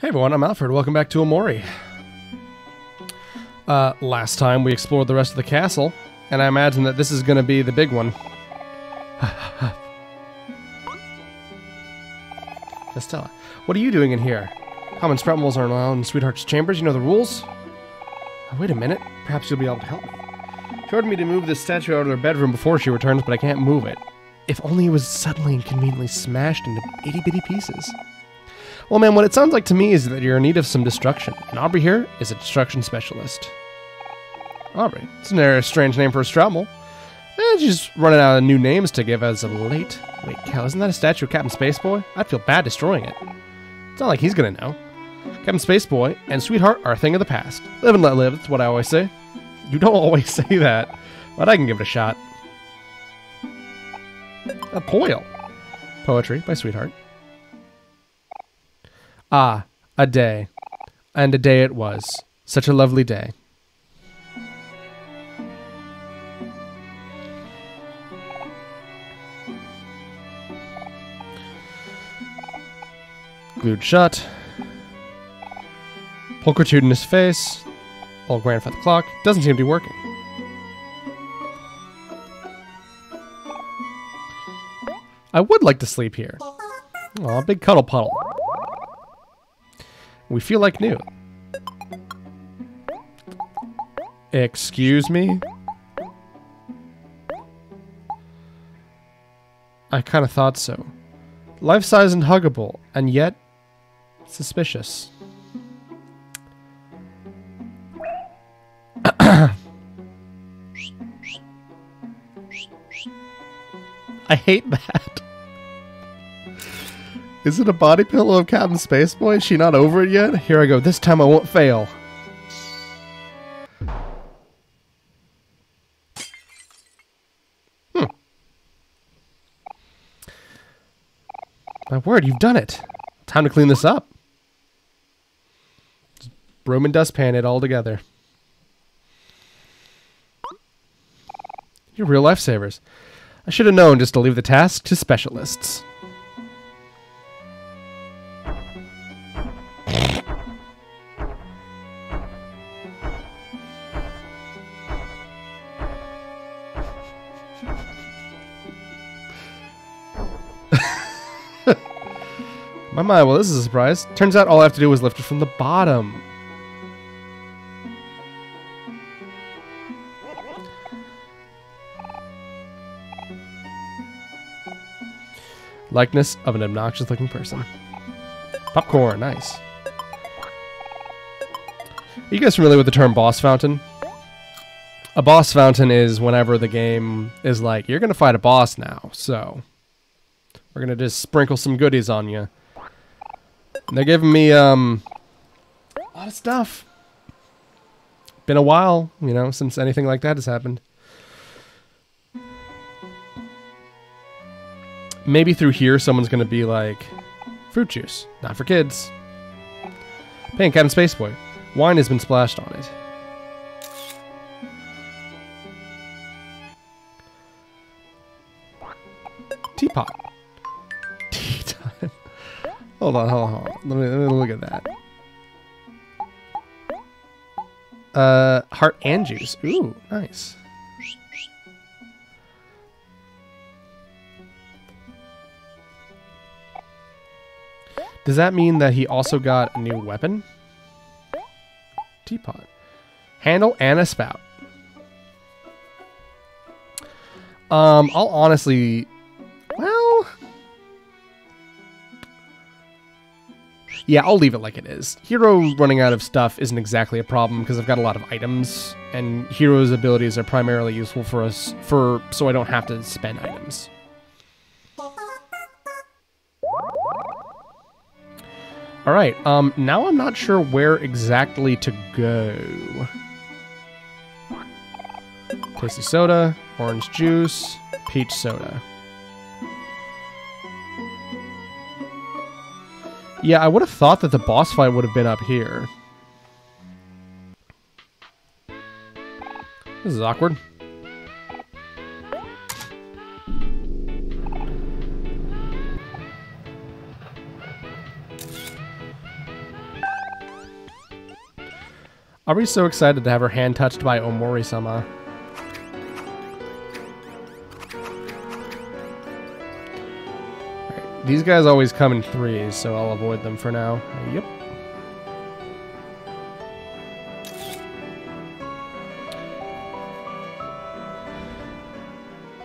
Hey everyone, I'm Alfred. Welcome back to Omori. Uh, last time we explored the rest of the castle, and I imagine that this is going to be the big one. Estella, what are you doing in here? Common Sproutmoles are allowed in Sweetheart's chambers. You know the rules? Wait a minute. Perhaps you'll be able to help me. She ordered me to move this statue out of her bedroom before she returns, but I can't move it. If only it was suddenly and conveniently smashed into itty bitty pieces. Well, man, what it sounds like to me is that you're in need of some destruction, and Aubrey here is a destruction specialist. Aubrey. It's a strange name for a Sproutmole. Eh, she's running out of new names to give as of late. Wait, Kel, isn't that a statue of Captain Spaceboy? I'd feel bad destroying it. It's not like he's gonna know. Captain Spaceboy and Sweetheart are a thing of the past. Live and let live, that's what I always say. You don't always say that, but I can give it a shot. A Poil. Poetry by Sweetheart. Ah, a day. And a day it was. Such a lovely day. Glued shut. Pulchritude in his face. Old grandfather clock. Doesn't seem to be working. I would like to sleep here. Aw, big cuddle puddle. We feel like new. Excuse me? I kind of thought so. Life-size and huggable, and yet suspicious. I hate that. Is it a body pillow of Captain Spaceboy? Is she not over it yet? Here I go. This time I won't fail. Hmm. My word, you've done it. Time to clean this up. broom and dustpan it all together. You're real lifesavers. I should have known just to leave the task to specialists. My mind, well, this is a surprise. Turns out all I have to do is lift it from the bottom. Likeness of an obnoxious looking person. Popcorn, nice. Are you guys familiar with the term boss fountain? A boss fountain is whenever the game is like, you're going to fight a boss now, so we're going to just sprinkle some goodies on you. They're giving me um, a lot of stuff. Been a while, you know, since anything like that has happened. maybe through here someone's going to be like, fruit juice, not for kids. Pink, Captain Spaceboy. Wine has been splashed on it. Teapot. Hold on, hold on. Let me, let me look at that. Uh, heart and juice. Ooh, nice. Does that mean that he also got a new weapon? Teapot. Handle and a spout. Um, I'll honestly... Yeah, I'll leave it like it is. Hero running out of stuff isn't exactly a problem because I've got a lot of items, and Hero's abilities are primarily useful for us for so I don't have to spend items. All right, um, now I'm not sure where exactly to go. Tasty soda, orange juice, peach soda. Yeah, I would have thought that the boss fight would have been up here. This is awkward. Are we so excited to have her hand touched by Omori-sama? These guys always come in threes, so I'll avoid them for now. Yep.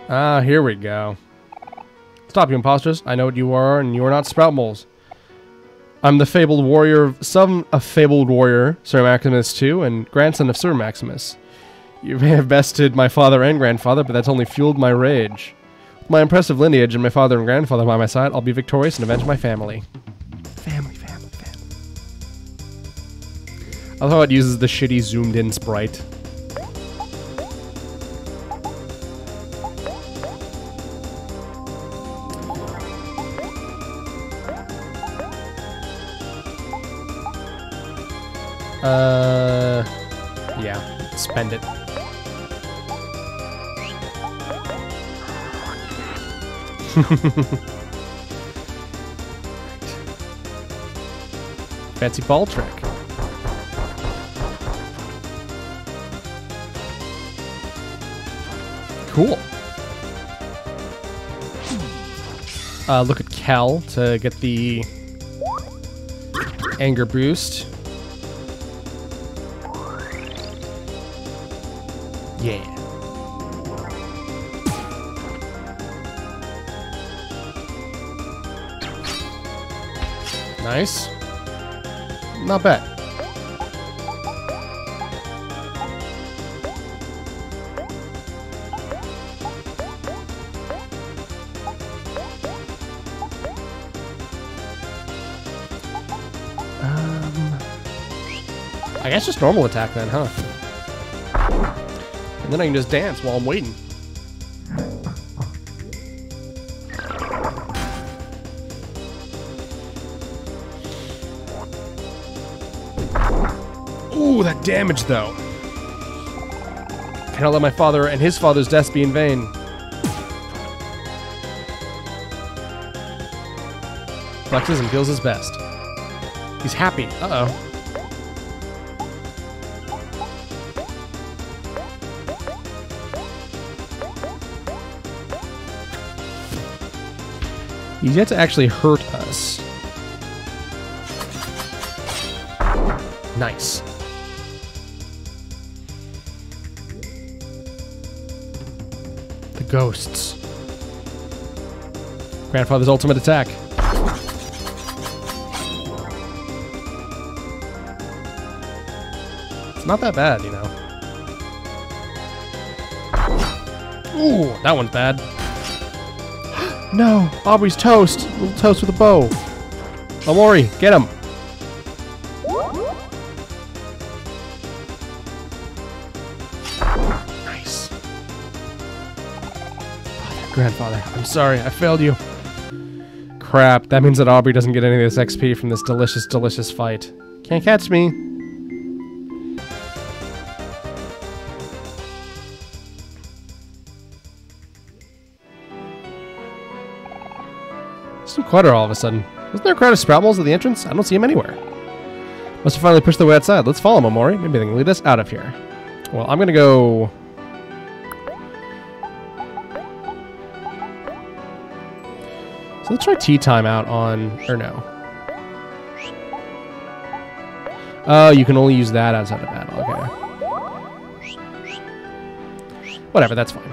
Ah, here we go. Stop, you imposters. I know what you are, and you are not sprout moles. I'm the fabled warrior, of some a fabled warrior, Sir Maximus II, and grandson of Sir Maximus. You may have bested my father and grandfather, but that's only fueled my rage. My impressive lineage and my father and grandfather by my side, I'll be victorious and avenge my family. Family, family, family. I love how it uses the shitty zoomed in sprite. Uh, yeah, spend it. Fancy ball trick. Cool. Uh, look at Kel to get the anger boost. Nice. Not bad. Um, I guess just normal attack then, huh? And then I can just dance while I'm waiting. Damage though. Cannot let my father and his father's deaths be in vain. And feels his best. He's happy. Uh-oh. He's yet to actually hurt us. Nice. Ghosts. Grandfather's ultimate attack. It's not that bad, you know. Ooh, that one's bad. no, Aubrey's toast. Little toast with a bow. Omori, get him. I'm sorry, I failed you. Crap, that means that Aubrey doesn't get any of this XP from this delicious, delicious fight. Can't catch me. Some clutter all of a sudden. Isn't there a crowd of Sproutmoles at the entrance? I don't see him anywhere. Must have finally pushed their way outside. Let's follow Momori. Maybe they can lead us out of here. Well, I'm gonna go... let's try tea time out on... Or no. Oh, you can only use that outside of battle. Okay. Whatever, that's fine.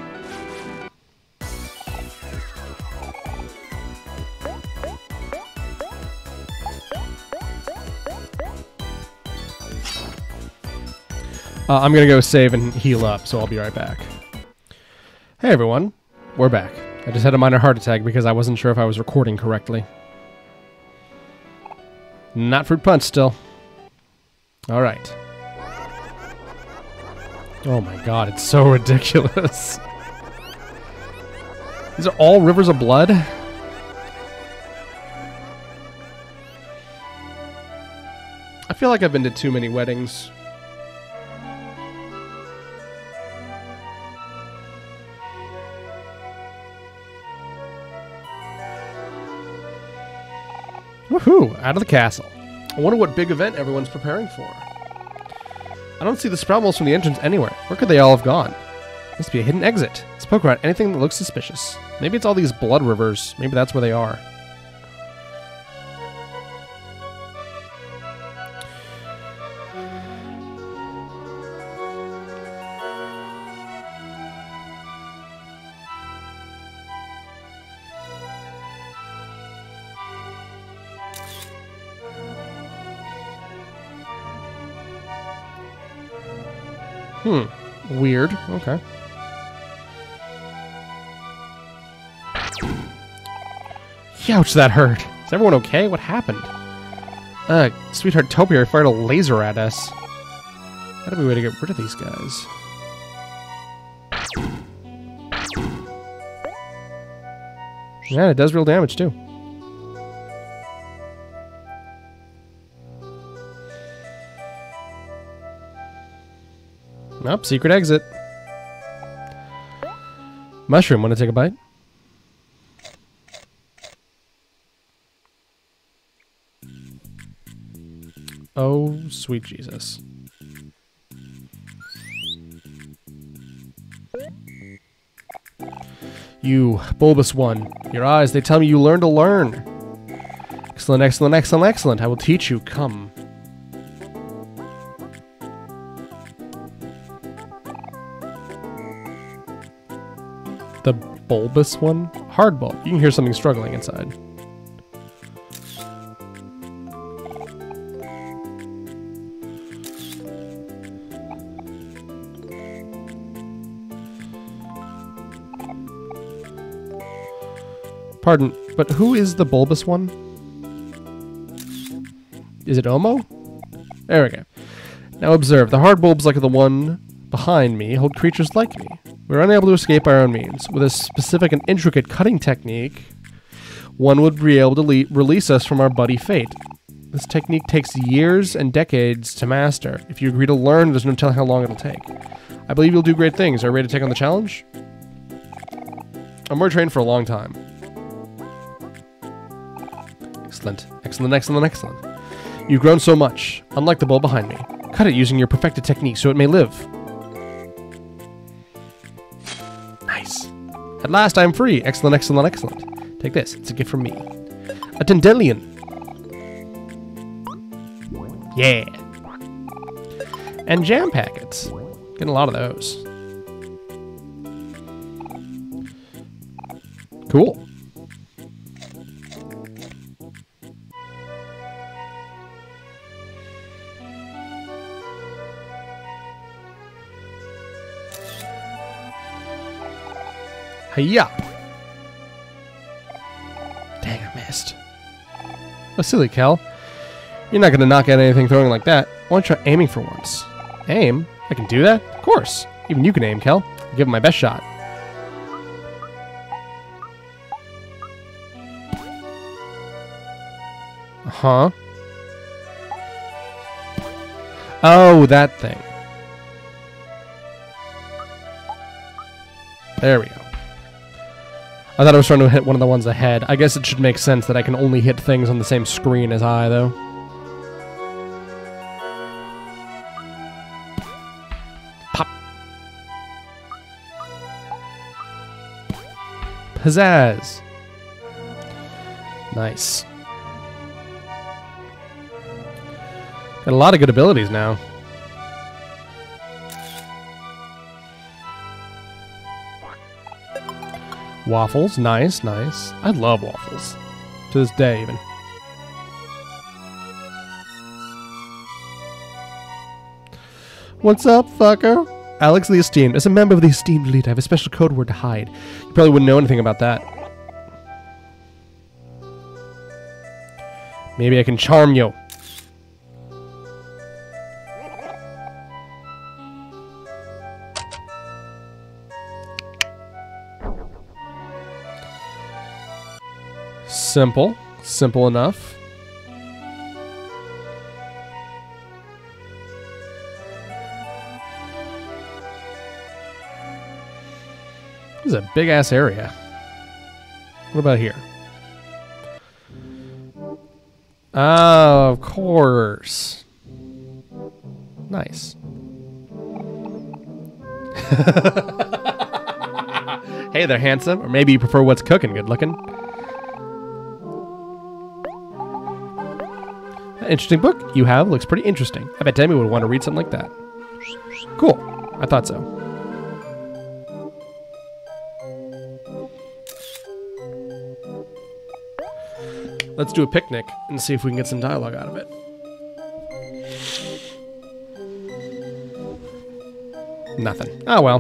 Uh, I'm gonna go save and heal up, so I'll be right back. Hey everyone, we're back. I just had a minor heart attack because I wasn't sure if I was recording correctly. Not fruit punch still. Alright. Oh my god, it's so ridiculous. These are all rivers of blood? I feel like I've been to too many weddings. Woohoo! Out of the castle. I wonder what big event everyone's preparing for. I don't see the Sproutmoles from the entrance anywhere. Where could they all have gone? Must be a hidden exit. Let's poke around anything that looks suspicious. Maybe it's all these blood rivers. Maybe that's where they are. Okay. Ouch, that hurt. Is everyone okay? What happened? Uh, Sweetheart Topiary fired a laser at us. Gotta be a way to get rid of these guys. Yeah, it does real damage too. Nope, secret exit. Mushroom, want to take a bite? Oh, sweet Jesus. You, bulbous one, your eyes, they tell me you learn to learn. Excellent, excellent, excellent, excellent. I will teach you. Come. Bulbous one? Hard bulb. You can hear something struggling inside. Pardon, but who is the bulbous one? Is it Omo? There we go. Now observe, the hard bulbs like the one behind me hold creatures like me. We're unable to escape by our own means. With a specific and intricate cutting technique, one would be able to le release us from our buddy fate. This technique takes years and decades to master. If you agree to learn, there's no telling how long it'll take. I believe you'll do great things. Are you ready to take on the challenge? I'm more trained for a long time. Excellent. Excellent, excellent, excellent. You've grown so much. Unlike the bowl behind me. Cut it using your perfected technique so it may live. At last I am free. Excellent, excellent, excellent. Take this. It's a gift from me. A Dandelion. Yeah. And jam packets. Getting a lot of those. Cool. Hiya! Dang, I missed. Oh, silly, Kel. You're not gonna knock out anything throwing like that. Why don't you try aiming for once? Aim? I can do that? Of course. Even you can aim, Kel. I'll give it my best shot. Huh? Oh, that thing. There we go. I thought I was trying to hit one of the ones ahead. I guess it should make sense that I can only hit things on the same screen as I, though. Pop. Pizzazz. Nice. Got a lot of good abilities now. Waffles, nice, nice. I love waffles. To this day, even. What's up, fucker? Alex the Esteemed. As a member of the Esteemed Elite, I have a special code word to hide. You probably wouldn't know anything about that. Maybe I can charm you. Simple. Simple enough. This is a big ass area. What about here? Oh, of course. Nice. hey there, handsome. Or maybe you prefer what's cooking, good looking. Interesting book you have. Looks pretty interesting. I bet Demi would want to read something like that. Cool. I thought so. Let's do a picnic and see if we can get some dialogue out of it. Nothing. Oh well.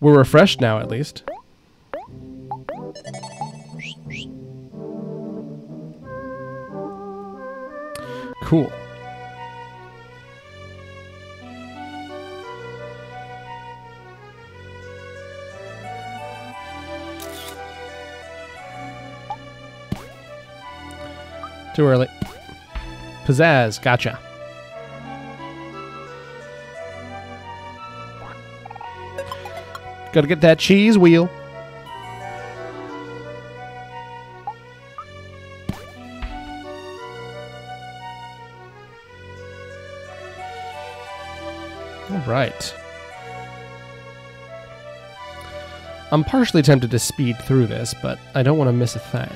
We're refreshed now, at least. Cool. Too early. Pizzazz, gotcha. Gotta get that cheese wheel. Right. I'm partially tempted to speed through this, but I don't want to miss a thing.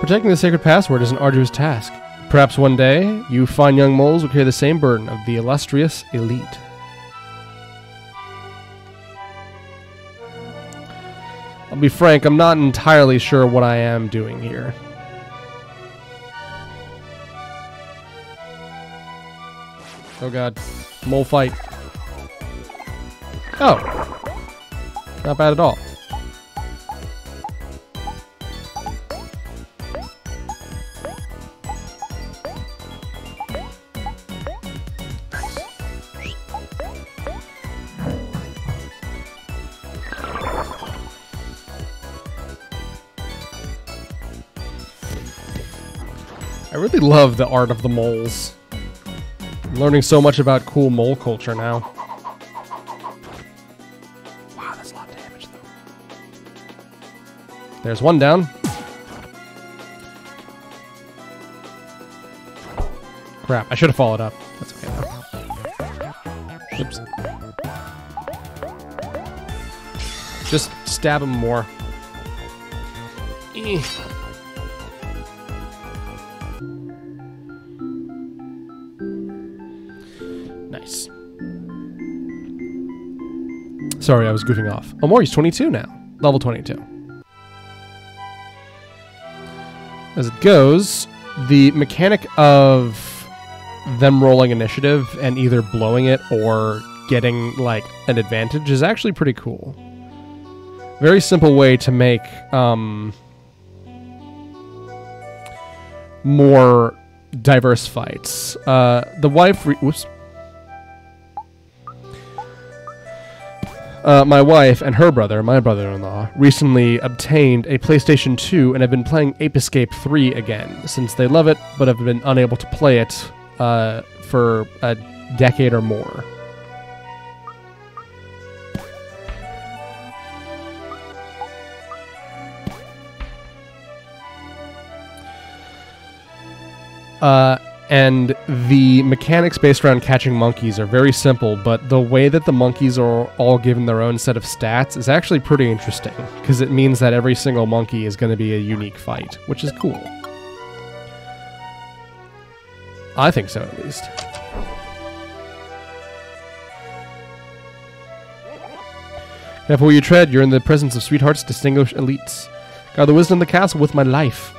Protecting the sacred password is an arduous task. Perhaps one day, you fine young moles will carry the same burden of the illustrious elite. I'll be frank, I'm not entirely sure what I am doing here. Oh god. Mole fight. Oh. Not bad at all. I really love the art of the moles. I'm learning so much about cool mole culture now. Wow, that's a lot of damage, though. There's one down. Crap, I should have followed up. That's okay, though. Oops. Just stab him more. Eh. Sorry, I was goofing off. Omori's 22 now. Level 22. As it goes, the mechanic of them rolling initiative and either blowing it or getting like an advantage is actually pretty cool. Very simple way to make um, more diverse fights. Uh, the wife, whoops, Uh, my wife and her brother, my brother-in-law, recently obtained a PlayStation 2 and have been playing Ape Escape 3 again, since they love it, but have been unable to play it uh, for a decade or more. Uh, and the mechanics based around catching monkeys are very simple, but the way that the monkeys are all given their own set of stats is actually pretty interesting because it means that every single monkey is going to be a unique fight, which is cool. I think so, at least. Careful where you tread, you're in the presence of sweethearts, distinguished elites. Guard the wisdom of the castle with my life.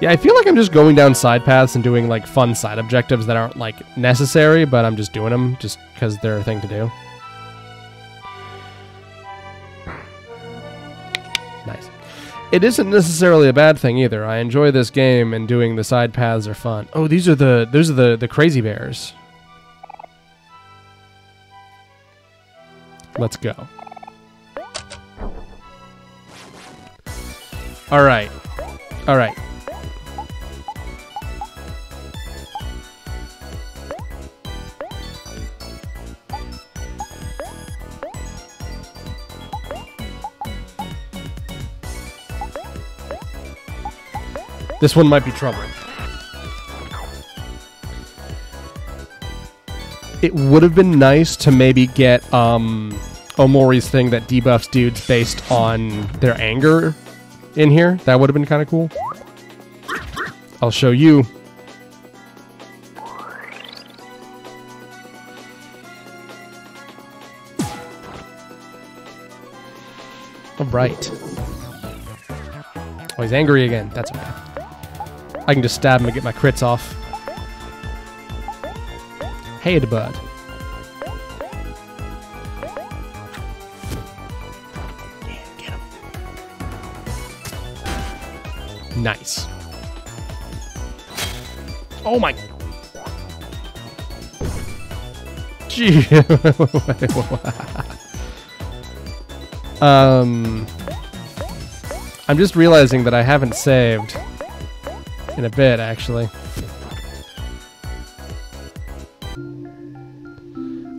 Yeah, I feel like I'm just going down side paths and doing like fun side objectives that aren't like necessary, but I'm just doing them just because they're a thing to do. Nice. It isn't necessarily a bad thing either. I enjoy this game and doing the side paths are fun. Oh, these are the those are the the crazy bears. Let's go. All right. All right. This one might be trouble. It would have been nice to maybe get um, Omori's thing that debuffs dudes based on their anger in here. That would have been kind of cool. I'll show you. All right. Oh, he's angry again. That's okay. I can just stab him and get my crits off. Hey, the him. Nice. Oh my. Gee. um. I'm just realizing that I haven't saved in a bit, actually.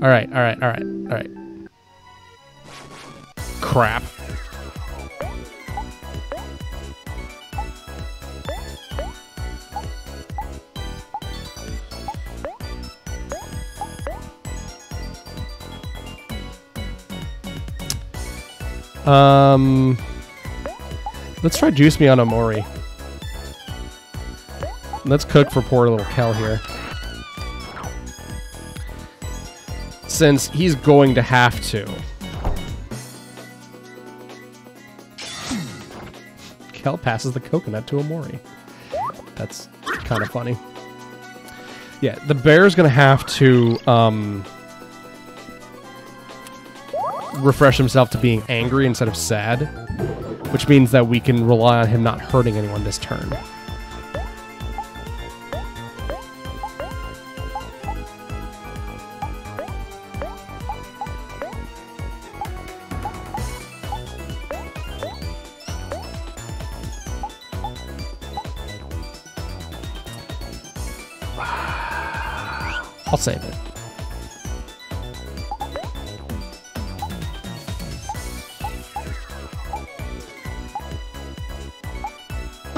Alright, alright, alright, alright. Crap. Um, let's try Juice Me on Omori. Let's cook for poor little Kel here. Since he's going to have to. Kel passes the coconut to Omori. That's kind of funny. Yeah, the bear's gonna have to um, refresh himself to being angry instead of sad, which means that we can rely on him not hurting anyone this turn.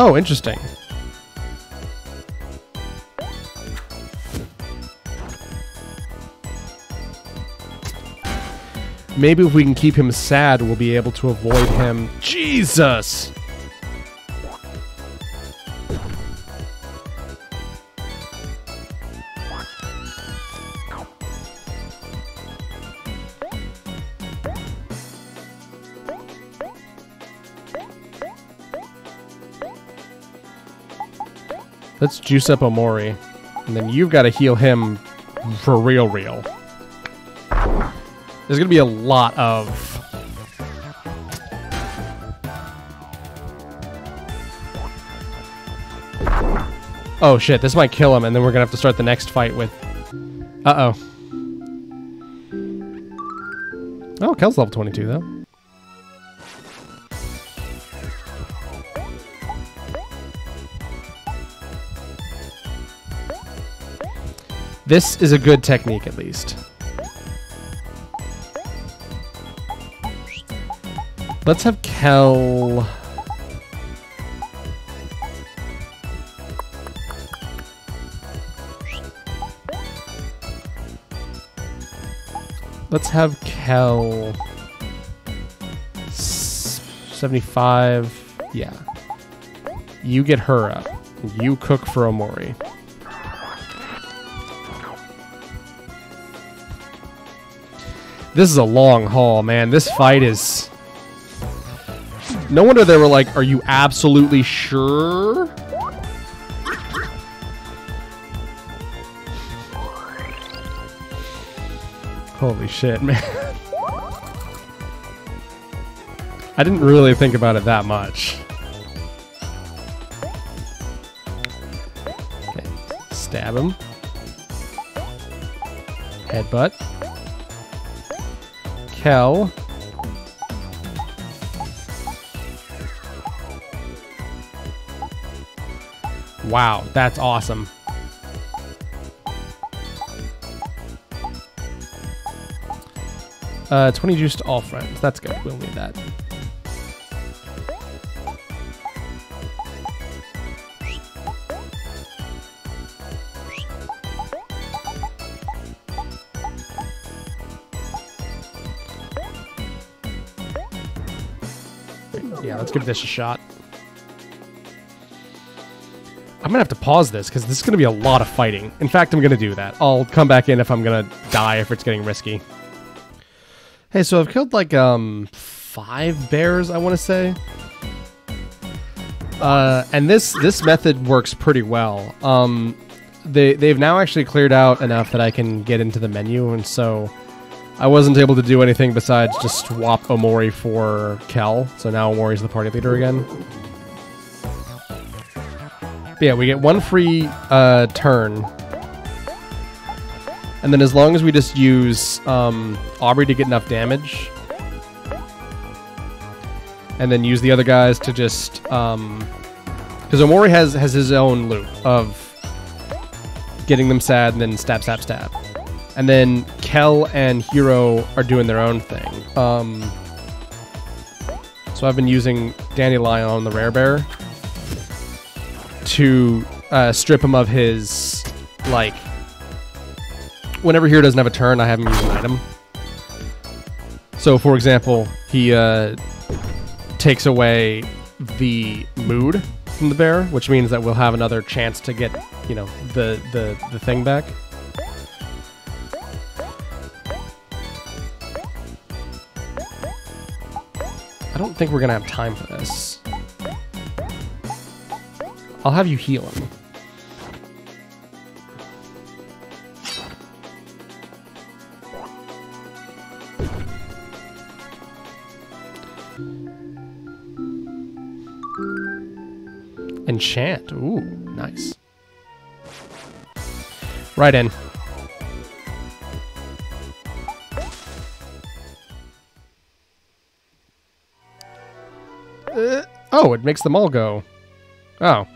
Oh, interesting. Maybe if we can keep him sad, we'll be able to avoid him. Jesus! Let's juice up Omori. And then you've got to heal him for real, real. There's going to be a lot of... Oh shit, this might kill him, and then we're going to have to start the next fight with... Uh-oh. Oh, Kel's level 22, though. This is a good technique, at least. Let's have Kel... Let's have Kel... 75... Yeah. You get her up. You cook for Omori. This is a long haul, man. This fight is... No wonder they were like, are you absolutely sure? Holy shit, man. I didn't really think about it that much. Okay. Stab him. Headbutt. Kel. Wow, that's awesome. Uh, 20 juice to all friends. That's good. We'll need that. Give this a shot. I'm gonna have to pause this because this is gonna be a lot of fighting. In fact, I'm gonna do that. I'll come back in if I'm gonna die if it's getting risky. Hey, so I've killed like um five bears, I want to say. Uh, and this this method works pretty well. Um, they they've now actually cleared out enough that I can get into the menu, and so I wasn't able to do anything besides just swap Omori for Kel. So now Omori's the party leader again. But yeah, we get one free uh, turn. And then as long as we just use um, Aubrey to get enough damage, and then use the other guys to just um, because Omori has has his own loop of getting them sad and then stab stab stab, and then Kel and Hero are doing their own thing. Um, so I've been using Dandelion on the rare bear to uh, strip him of his like. Whenever Hero doesn't have a turn, I have him use an item. So, for example, he uh, takes away the mood from the bear, which means that we'll have another chance to get, you know, the the the thing back. I don't think we're gonna have time for this. I'll have you heal him. Enchant. Ooh, nice. Right in. Uh, oh, it makes them all go. Oh.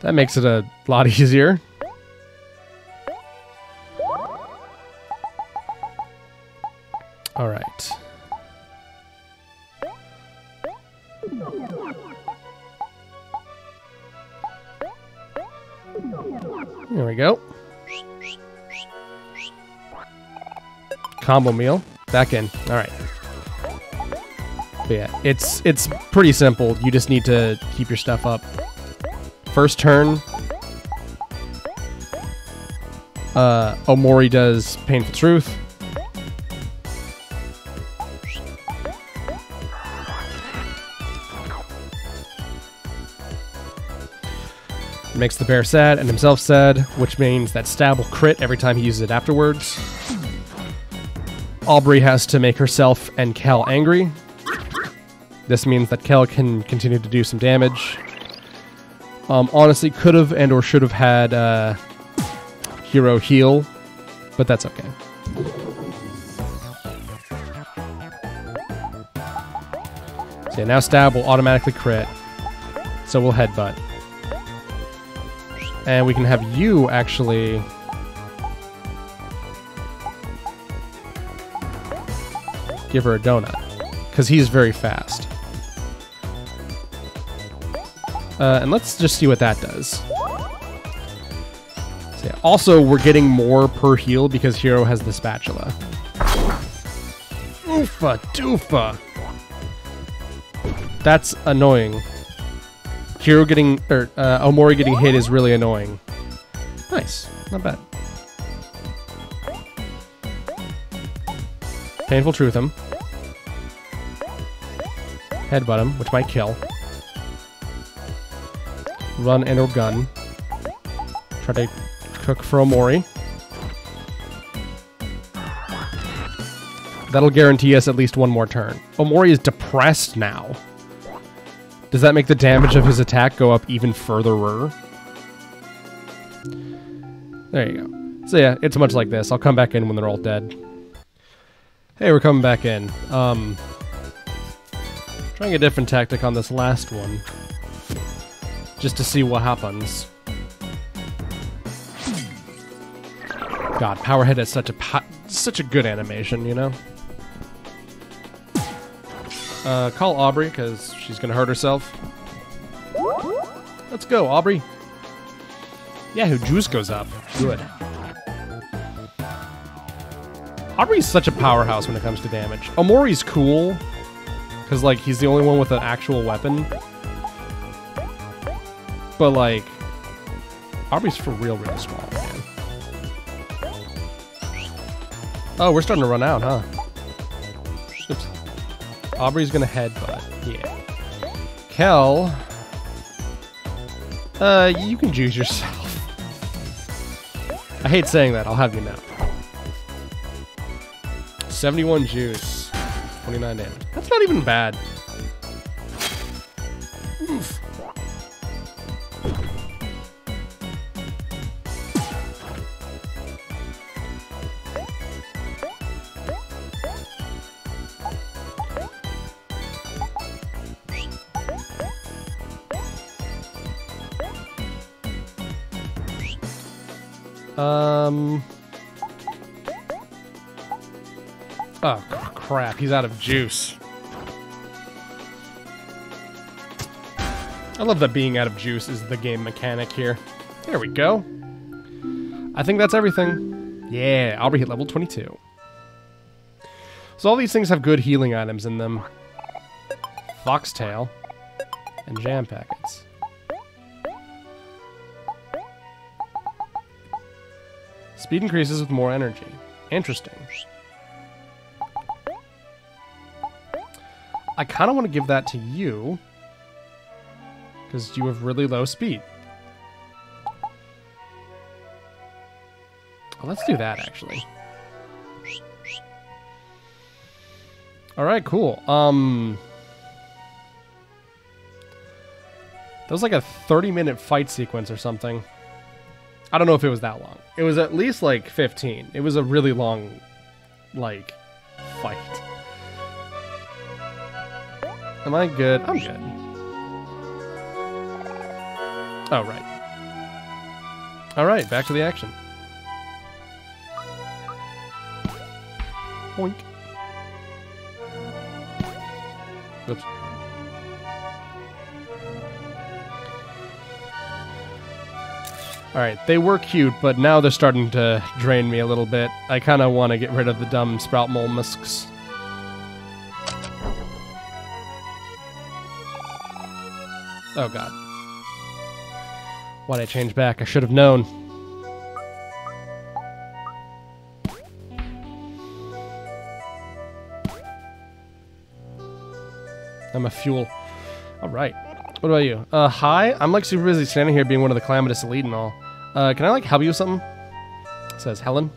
That makes it a lot easier. All right. There we go. Combo meal. Back in. All right. But yeah, it's it's pretty simple. You just need to keep your stuff up. First turn, uh, Omori does Painful Truth. Makes the bear sad and himself sad, which means that Stab will crit every time he uses it afterwards. Aubrey has to make herself and Kel angry. This means that Kel can continue to do some damage. Um, honestly, could have and or should have had uh, Hero heal, but that's okay. So yeah, now Stab will automatically crit, so we'll Headbutt. And we can have you actually... Give her a donut. Because he's very fast. Uh, and let's just see what that does. So yeah, also, we're getting more per heal because Hero has the spatula. Oofa doofa. That's annoying. Hero getting, or uh, Omori getting hit is really annoying. Nice, not bad. Painful Truth him. Headbutt him, which might kill. Run and or gun. Try to cook for Omori. That'll guarantee us at least one more turn. Omori is depressed now. Does that make the damage of his attack go up even further? There you go. So yeah, it's much like this. I'll come back in when they're all dead. Hey, we're coming back in. Um, trying a different tactic on this last one. Just to see what happens. God, Powerhead has such a such a good animation, you know? Uh, call Aubrey, because she's to hurt herself. Let's go, Aubrey. Yeah, her juice goes up. Good. Aubrey's such a powerhouse when it comes to damage. Omori's cool, Because, like, he's the only one with an actual weapon. But, like, Aubrey's for real, real small, man. Oh, we're starting to run out, huh? Oops. Aubrey's gonna headbutt. Yeah. Kel. Uh, you can juice yourself. I hate saying that, I'll have you know. 71 juice. 29 damage. That's not even bad. He's out of juice. I love that being out of juice is the game mechanic here. There we go. I think that's everything. Yeah, Aubrey hit level 22. So all these things have good healing items in them. Foxtail and jam packets. Speed increases with more energy. Interesting. I kind of want to give that to you. Because you have really low speed. Oh, let's do that, actually. Alright, cool. Um... That was like a 30 minute fight sequence or something. I don't know if it was that long. It was at least like 15. It was a really long, like, fight. Am I good? I'm good. Oh, right. Alright, back to the action. Boink. Oops. Alright, they were cute, but now they're starting to drain me a little bit. I kind of want to get rid of the dumb sprout mollusks. Oh god. Why'd I change back? I should have known. I'm a fuel. Alright. What about you? Uh, hi. I'm like super busy standing here being one of the calamitous elite and all. Uh, can I like help you with something? Says Helen.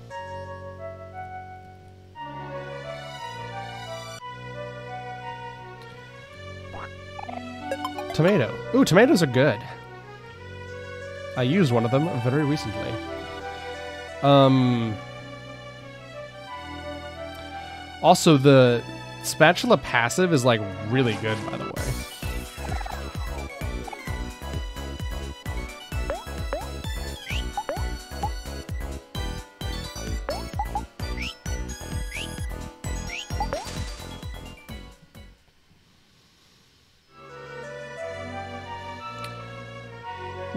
Tomato. Ooh, tomatoes are good. I used one of them very recently. Um. Also, the spatula passive is like really good, by the way.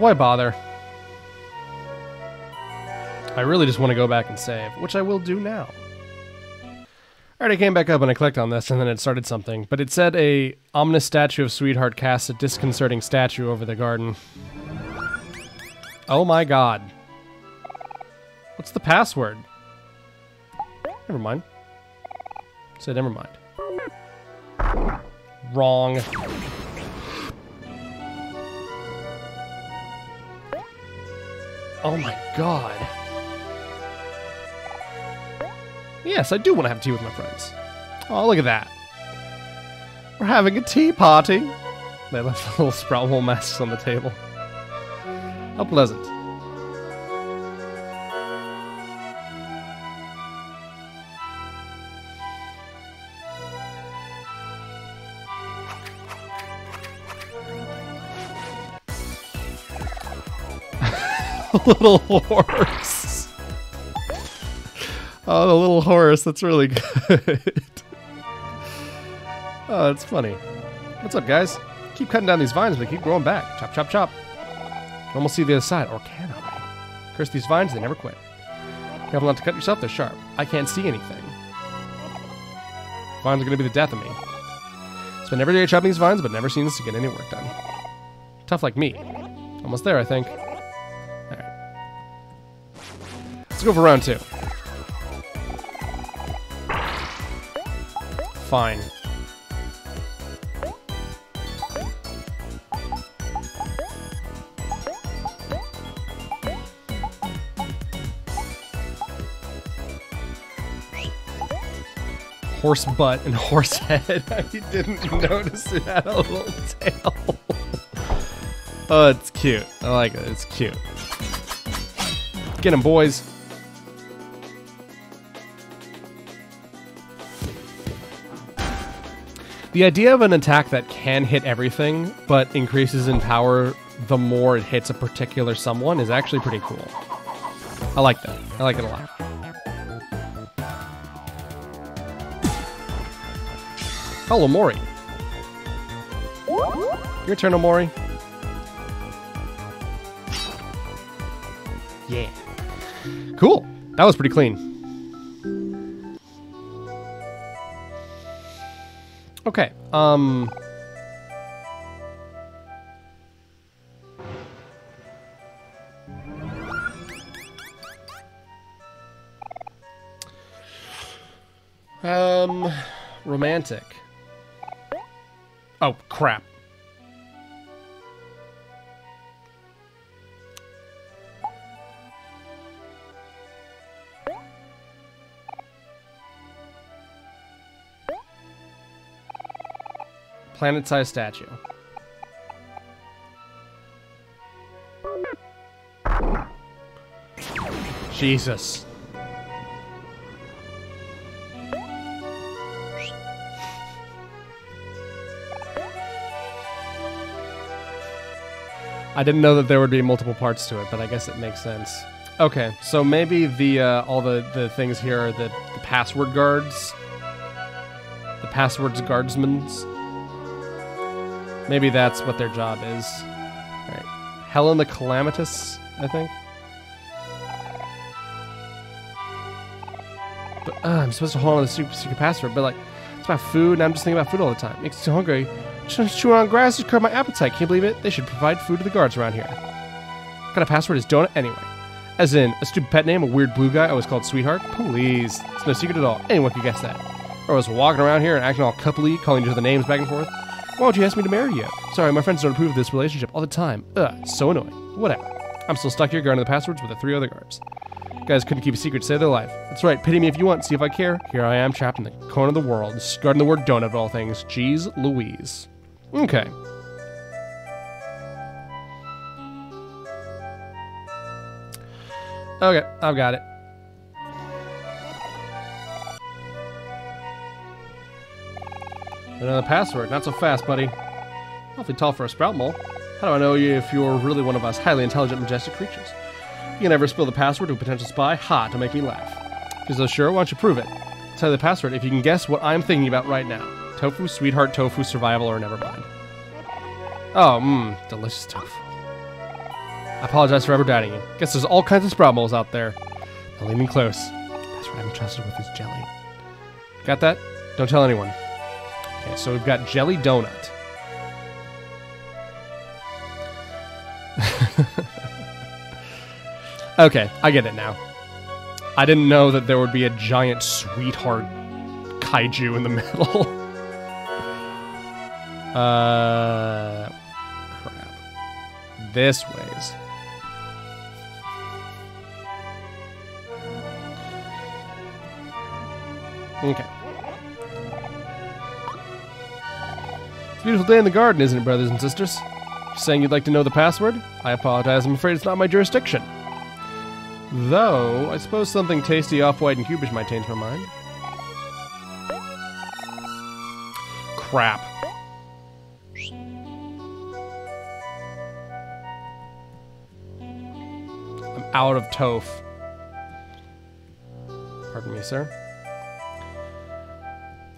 Why bother? I really just want to go back and save, which I will do now. Alright, I came back up and I clicked on this and then it started something, but it said a ominous statue of Sweetheart casts a disconcerting statue over the garden. Oh my god. What's the password? Never mind. Say never mind. Wrong. Oh my god. Yes, I do want to have tea with my friends. Oh, look at that. We're having a tea party. They left little sprout wool masks on the table. How pleasant. Little horse. Oh, the little horse. That's really good. oh, that's funny. What's up, guys? Keep cutting down these vines, but they keep growing back. Chop, chop, chop. Almost see the other side. Or can I? Curse these vines, they never quit. Careful not to cut yourself, they're sharp. I can't see anything. Vines are going to be the death of me. Spend every day chopping these vines, but never seems to get any work done. Tough like me. Almost there, I think. Let's go for round two. Fine. horse butt and horse head. I didn't notice it had a little tail. oh, it's cute. I like it. It's cute. Get him, boys. The idea of an attack that can hit everything, but increases in power the more it hits a particular someone is actually pretty cool. I like that. I like it a lot. Hello, Mori. Your turn, Mori. Yeah. Cool. That was pretty clean. Okay. Um. Um, romantic. Oh, crap. Planet-sized statue. Jesus. I didn't know that there would be multiple parts to it, but I guess it makes sense. Okay, so maybe the uh, all the, the things here are the, the password guards. The passwords guardsmen's. Maybe that's what their job is. Alright. Helen the Calamitous, I think. But uh, I'm supposed to hold on to the super secret password, but like, it's about food, and I'm just thinking about food all the time. Makes me so hungry. Just chewing on grass has curbed my appetite. Can't believe it? They should provide food to the guards around here. What kind of password is donut anyway? As in, a stupid pet name, a weird blue guy I was called Sweetheart? Please. It's no secret at all. Anyone could guess that. Or I was walking around here and acting all coupley, calling each other names back and forth. Why would you ask me to marry you? Sorry, my friends don't approve of this relationship all the time. Ugh, so annoying. Whatever. I'm still stuck here guarding the passwords with the three other guards. Guys couldn't keep a secret to save their life. That's right, pity me if you want, see if I care. Here I am, trapped in the corner of the world, guarding the word donut of all things. Jeez Louise. Okay. Okay, I've got it. Another password. Not so fast, buddy. Awfully tall for a Sproutmole. How do I know you if you're really one of us highly intelligent, majestic creatures? You can never spill the password to a potential spy. Ha, to make me laugh. If you're so sure, why don't you prove it? Tell you the password if you can guess what I'm thinking about right now. Tofu, sweetheart, tofu, survival, or never mind. Oh, mmm, delicious tofu. I apologize for ever doubting you. Guess there's all kinds of Sproutmoles out there. Now lean in close. That's what I'm entrusted with is jelly. Got that? Don't tell anyone. Okay, so we've got jelly donut. okay, I get it now. I didn't know that there would be a giant sweetheart kaiju in the middle. uh, crap. This ways. Okay. Beautiful day in the garden, isn't it, brothers and sisters? Saying you'd like to know the password? I apologize, I'm afraid it's not my jurisdiction. Though, I suppose something tasty, off-white, and cubish might change my mind. Crap. I'm out of tofu. Pardon me, sir.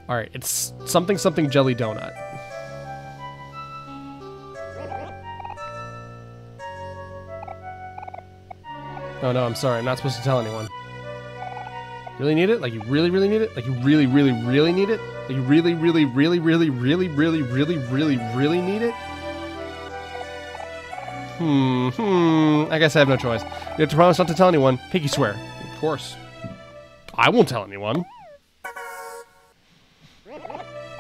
Alright, it's something something jelly donut. Oh no, I'm sorry. I'm not supposed to tell anyone. Really need it? Like you really, really need it? Like you really, really, really need it? Like you really, really, really, really, really, really, really, really, really need it? Hmm, hmm. I guess I have no choice. You have to promise not to tell anyone. Pinky swear. Of course. I won't tell anyone.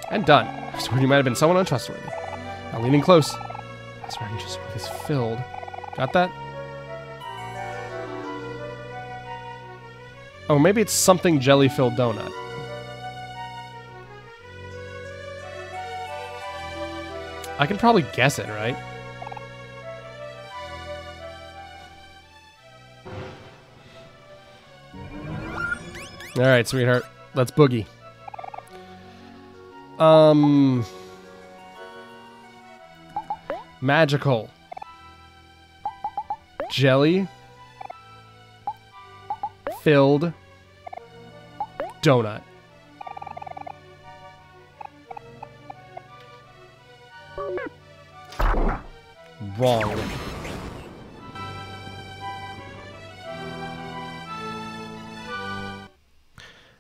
And done. I swear you might have been someone untrustworthy. Now leaning close. Password just is filled. Got that? Oh, maybe it's something jelly-filled donut. I can probably guess it, right? Alright, sweetheart. Let's boogie. Um... Magical. Jelly. Filled. Donut. Wrong. All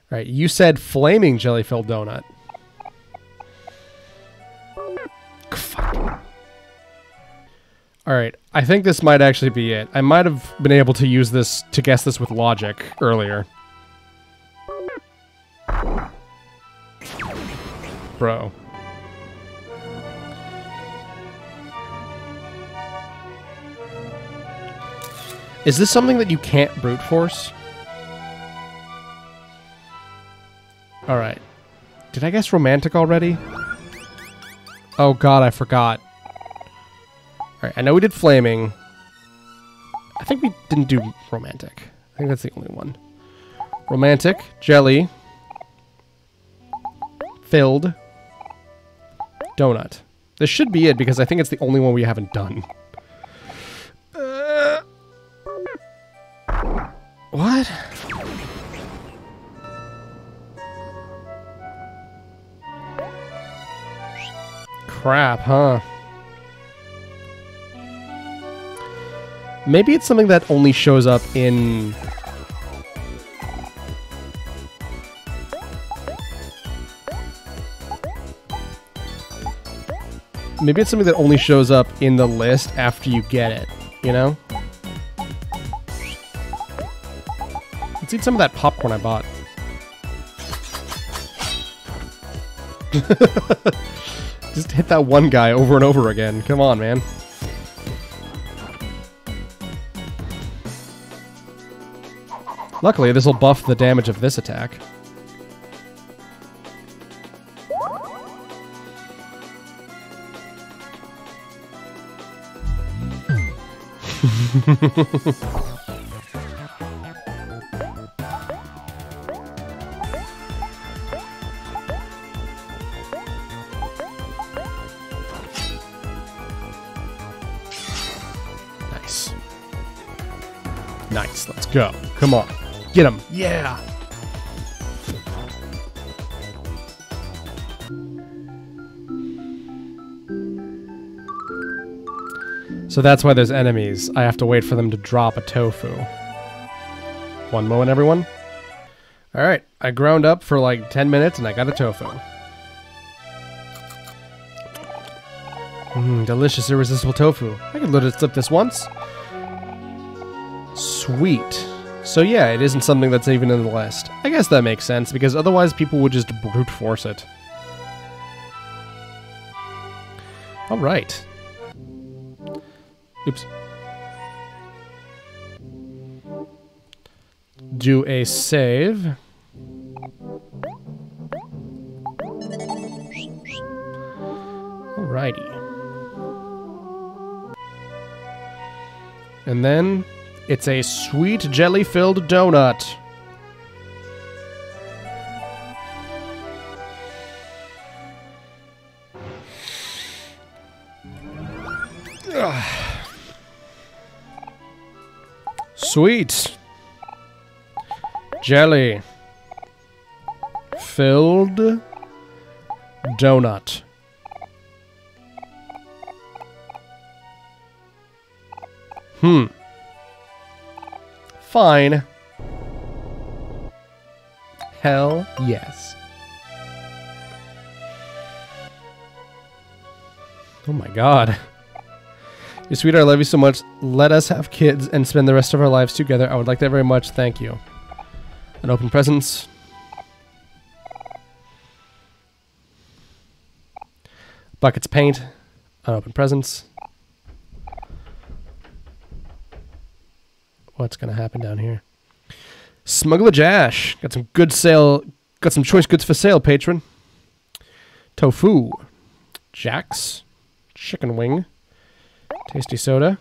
right, you said flaming jelly filled donut. All right, I think this might actually be it. I might have been able to use this to guess this with logic earlier. Bro. Is this something that you can't brute force? Alright. Did I guess romantic already? Oh god, I forgot. I know we did flaming. I think we didn't do romantic. I think that's the only one. Romantic, jelly, filled, donut. This should be it because I think it's the only one we haven't done. Uh, what? Crap, huh? Maybe it's something that only shows up in... Maybe it's something that only shows up in the list after you get it, you know? Let's eat some of that popcorn I bought. Just hit that one guy over and over again. Come on, man. Luckily, this will buff the damage of this attack. nice. Nice, let's go. Come on. Get him. Yeah. So that's why there's enemies. I have to wait for them to drop a tofu. One moment, everyone. Alright, I ground up for like 10 minutes and I got a tofu. Mmm, delicious, irresistible tofu. I could let it slip this once. Sweet. So yeah, it isn't something that's even in the list. I guess that makes sense, because otherwise people would just brute force it. Alright. Oops. Do a save. Alrighty. And then it's a sweet jelly filled donut. Sweet jelly filled donut. Hmm. Fine. Hell yes. Oh my god. Your sweetheart, I love you so much. Let us have kids and spend the rest of our lives together. I would like that very much. Thank you. An open presents. Buckets of paint. open presents. What's gonna happen down here? Smuggler Jash. Got some good sale. Got some choice goods for sale, patron. Tofu. Jack's. Chicken wing. Tasty soda.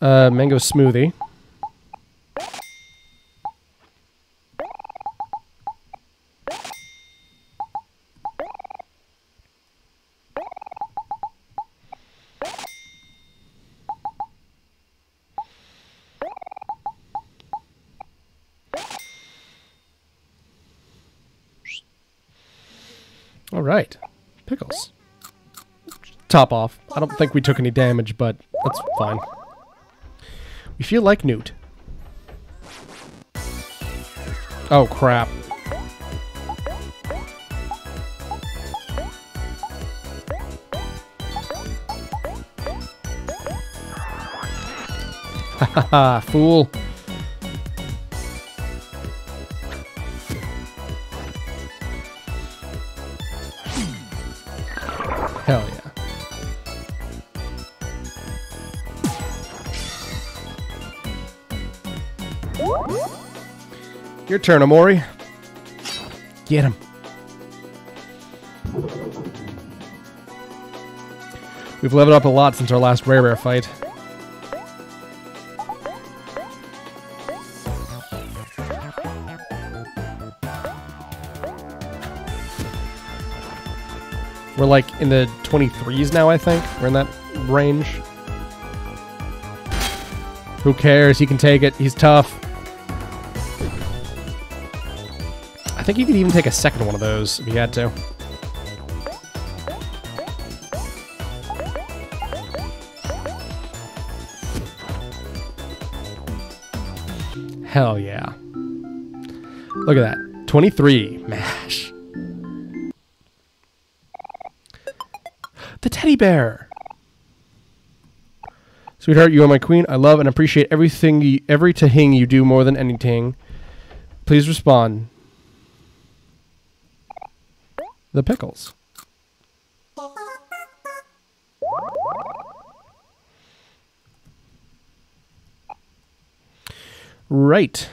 Uh, mango smoothie. All right. Pickles. Top off. I don't think we took any damage, but that's fine. We feel like Newt. Oh, crap. Haha, fool. Turn, Omori. Get him. We've leveled up a lot since our last rare rare fight. We're like in the 23s now, I think. We're in that range. Who cares? He can take it. He's tough. I think you could even take a second one of those if you had to. Hell yeah. Look at that. 23. Mash. The teddy bear. Sweetheart, you are my queen. I love and appreciate everything, you, every tahing you do more than anything. Please respond. The pickles. Right.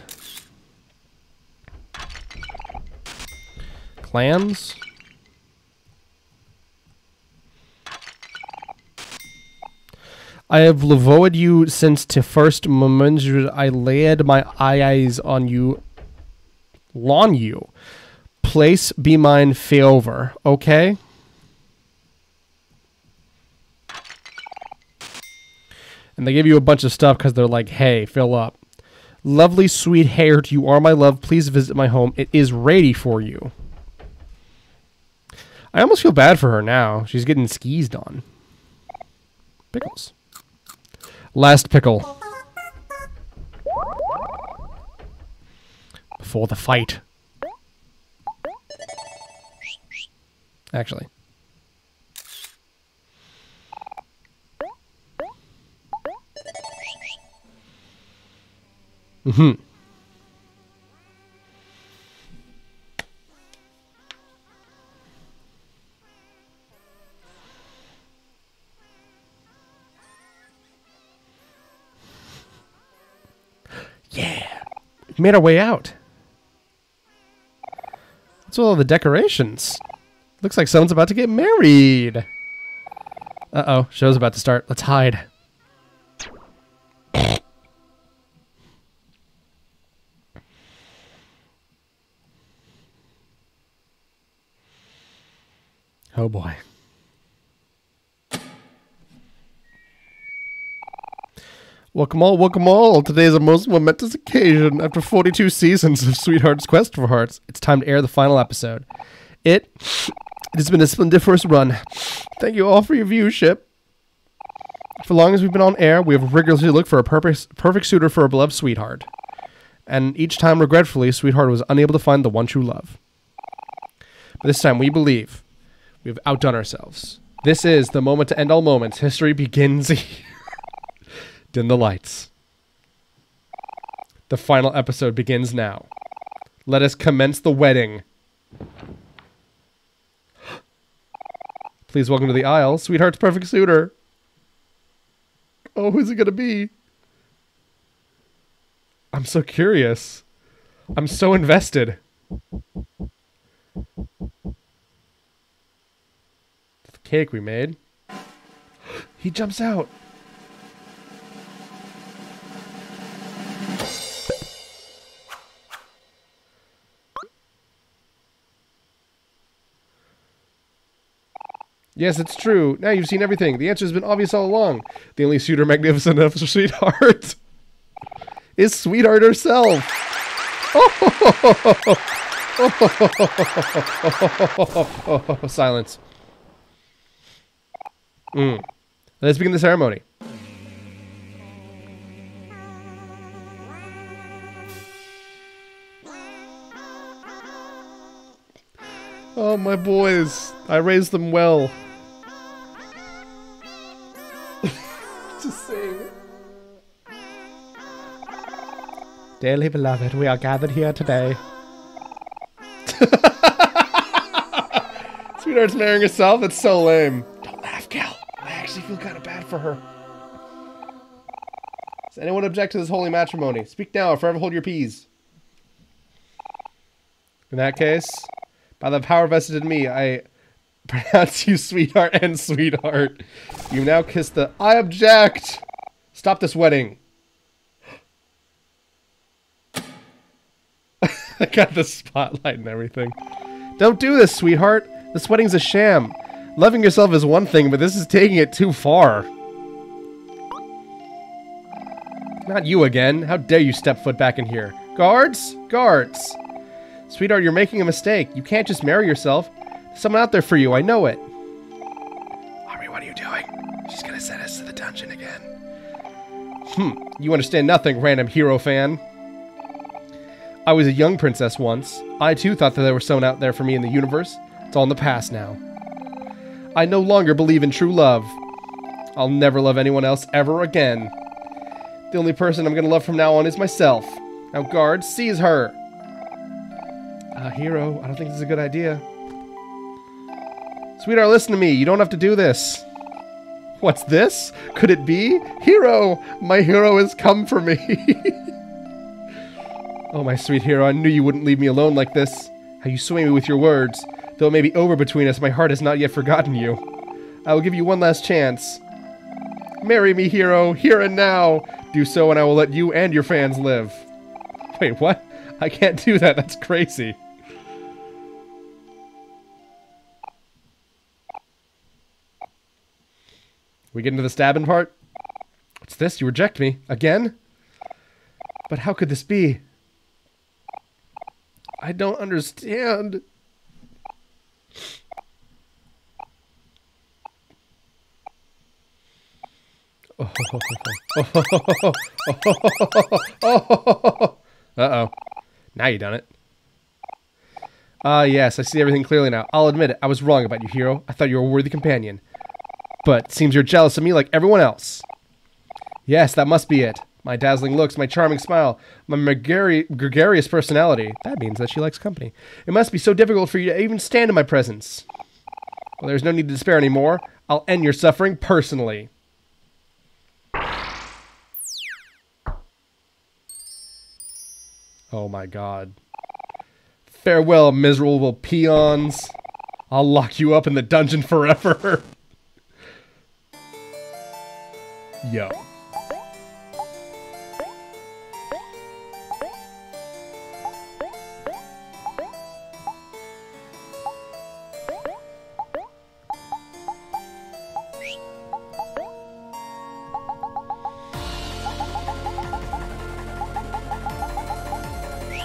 Clams. I have avoided you since to first moment I laid my eyes on you, lawn you. Place be mine favor, okay? And they give you a bunch of stuff because they're like, hey, fill up. Lovely, sweet haired, you are my love. Please visit my home. It is ready for you. I almost feel bad for her now. She's getting skeezed on. Pickles. Last pickle. Before the fight. Actually. Mm-hmm. Yeah. Made our way out. What's all the decorations? Looks like someone's about to get married. Uh-oh. Show's about to start. Let's hide. Oh boy. Welcome all, welcome all. Today is a most momentous occasion. After 42 seasons of Sweetheart's Quest for Hearts, it's time to air the final episode. It, it has been a splendiferous run. Thank you all for your viewership. For long as we've been on air, we have rigorously looked for a perfect, perfect suitor for a beloved sweetheart. And each time, regretfully, sweetheart was unable to find the one true love. But this time, we believe we have outdone ourselves. This is the moment to end all moments. History begins here. Dim the lights. The final episode begins now. Let us commence the wedding. Please welcome to the aisle, sweetheart's perfect suitor. Oh, who's it gonna be? I'm so curious. I'm so invested. The cake we made. He jumps out. Yes, it's true. Now you've seen everything. The answer has been obvious all along. The only suitor magnificent enough for sweetheart is sweetheart herself. Silence. Mm. Let's begin the ceremony. Oh, my boys. I raised them well. Just sing. Dearly beloved, we are gathered here today. Sweetheart's marrying herself? That's so lame. Don't laugh, Kel. I actually feel kind of bad for her. Does anyone object to this holy matrimony? Speak now or forever hold your peas. In that case, by the power vested in me, I pronounce you sweetheart and sweetheart. You now kiss the... I object! Stop this wedding. I got the spotlight and everything. Don't do this, sweetheart. This wedding's a sham. Loving yourself is one thing, but this is taking it too far. Not you again. How dare you step foot back in here. Guards? Guards. Sweetheart, you're making a mistake. You can't just marry yourself. Someone out there for you, I know it. Aubrey, what are you doing? She's gonna send us to the dungeon again. Hmm, you understand nothing, random hero fan. I was a young princess once. I too thought that there was someone out there for me in the universe. It's all in the past now. I no longer believe in true love. I'll never love anyone else ever again. The only person I'm gonna love from now on is myself. Now, guard, seize her! Uh, hero, I don't think this is a good idea. Sweetheart, listen to me. You don't have to do this. What's this? Could it be? Hero! My hero has come for me. oh, my sweet hero, I knew you wouldn't leave me alone like this. How you sway me with your words. Though it may be over between us, my heart has not yet forgotten you. I will give you one last chance. Marry me, hero, here and now. Do so and I will let you and your fans live. Wait, what? I can't do that. That's crazy. We get into the stabbing part? What's this? You reject me? Again? But how could this be? I don't understand. Uh-oh. Now you done it. Ah, uh, yes, I see everything clearly now. I'll admit it, I was wrong about you, hero. I thought you were a worthy companion but seems you're jealous of me like everyone else. Yes, that must be it. My dazzling looks, my charming smile, my gregarious personality. That means that she likes company. It must be so difficult for you to even stand in my presence. Well, there's no need to despair anymore. I'll end your suffering personally. Oh my god. Farewell, miserable peons. I'll lock you up in the dungeon forever. Yo.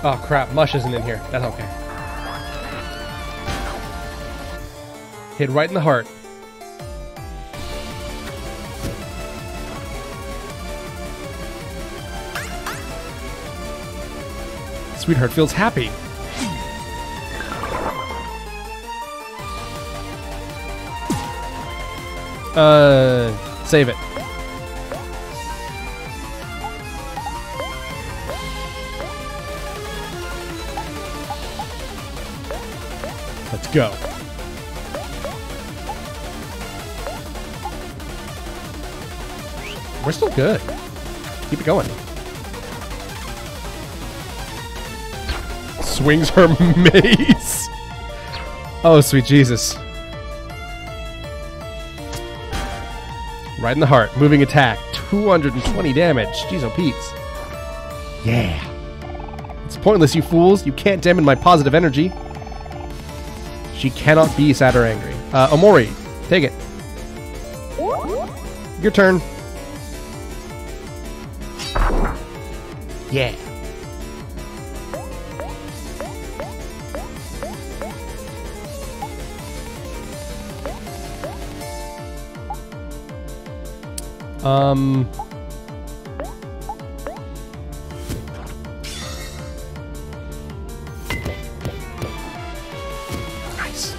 Oh crap, Mush isn't in here. That's okay. Hit right in the heart. Sweetheart feels happy. Uh, save it. Let's go. We're still good. Keep it going. Swings her mace. Oh, sweet Jesus. Right in the heart. Moving attack. 220 damage. Jeez, oh. Yeah. It's pointless, you fools. You can't dampen my positive energy. She cannot be sad or angry. Uh, Omori, take it. Your turn. Yeah. Um. Nice.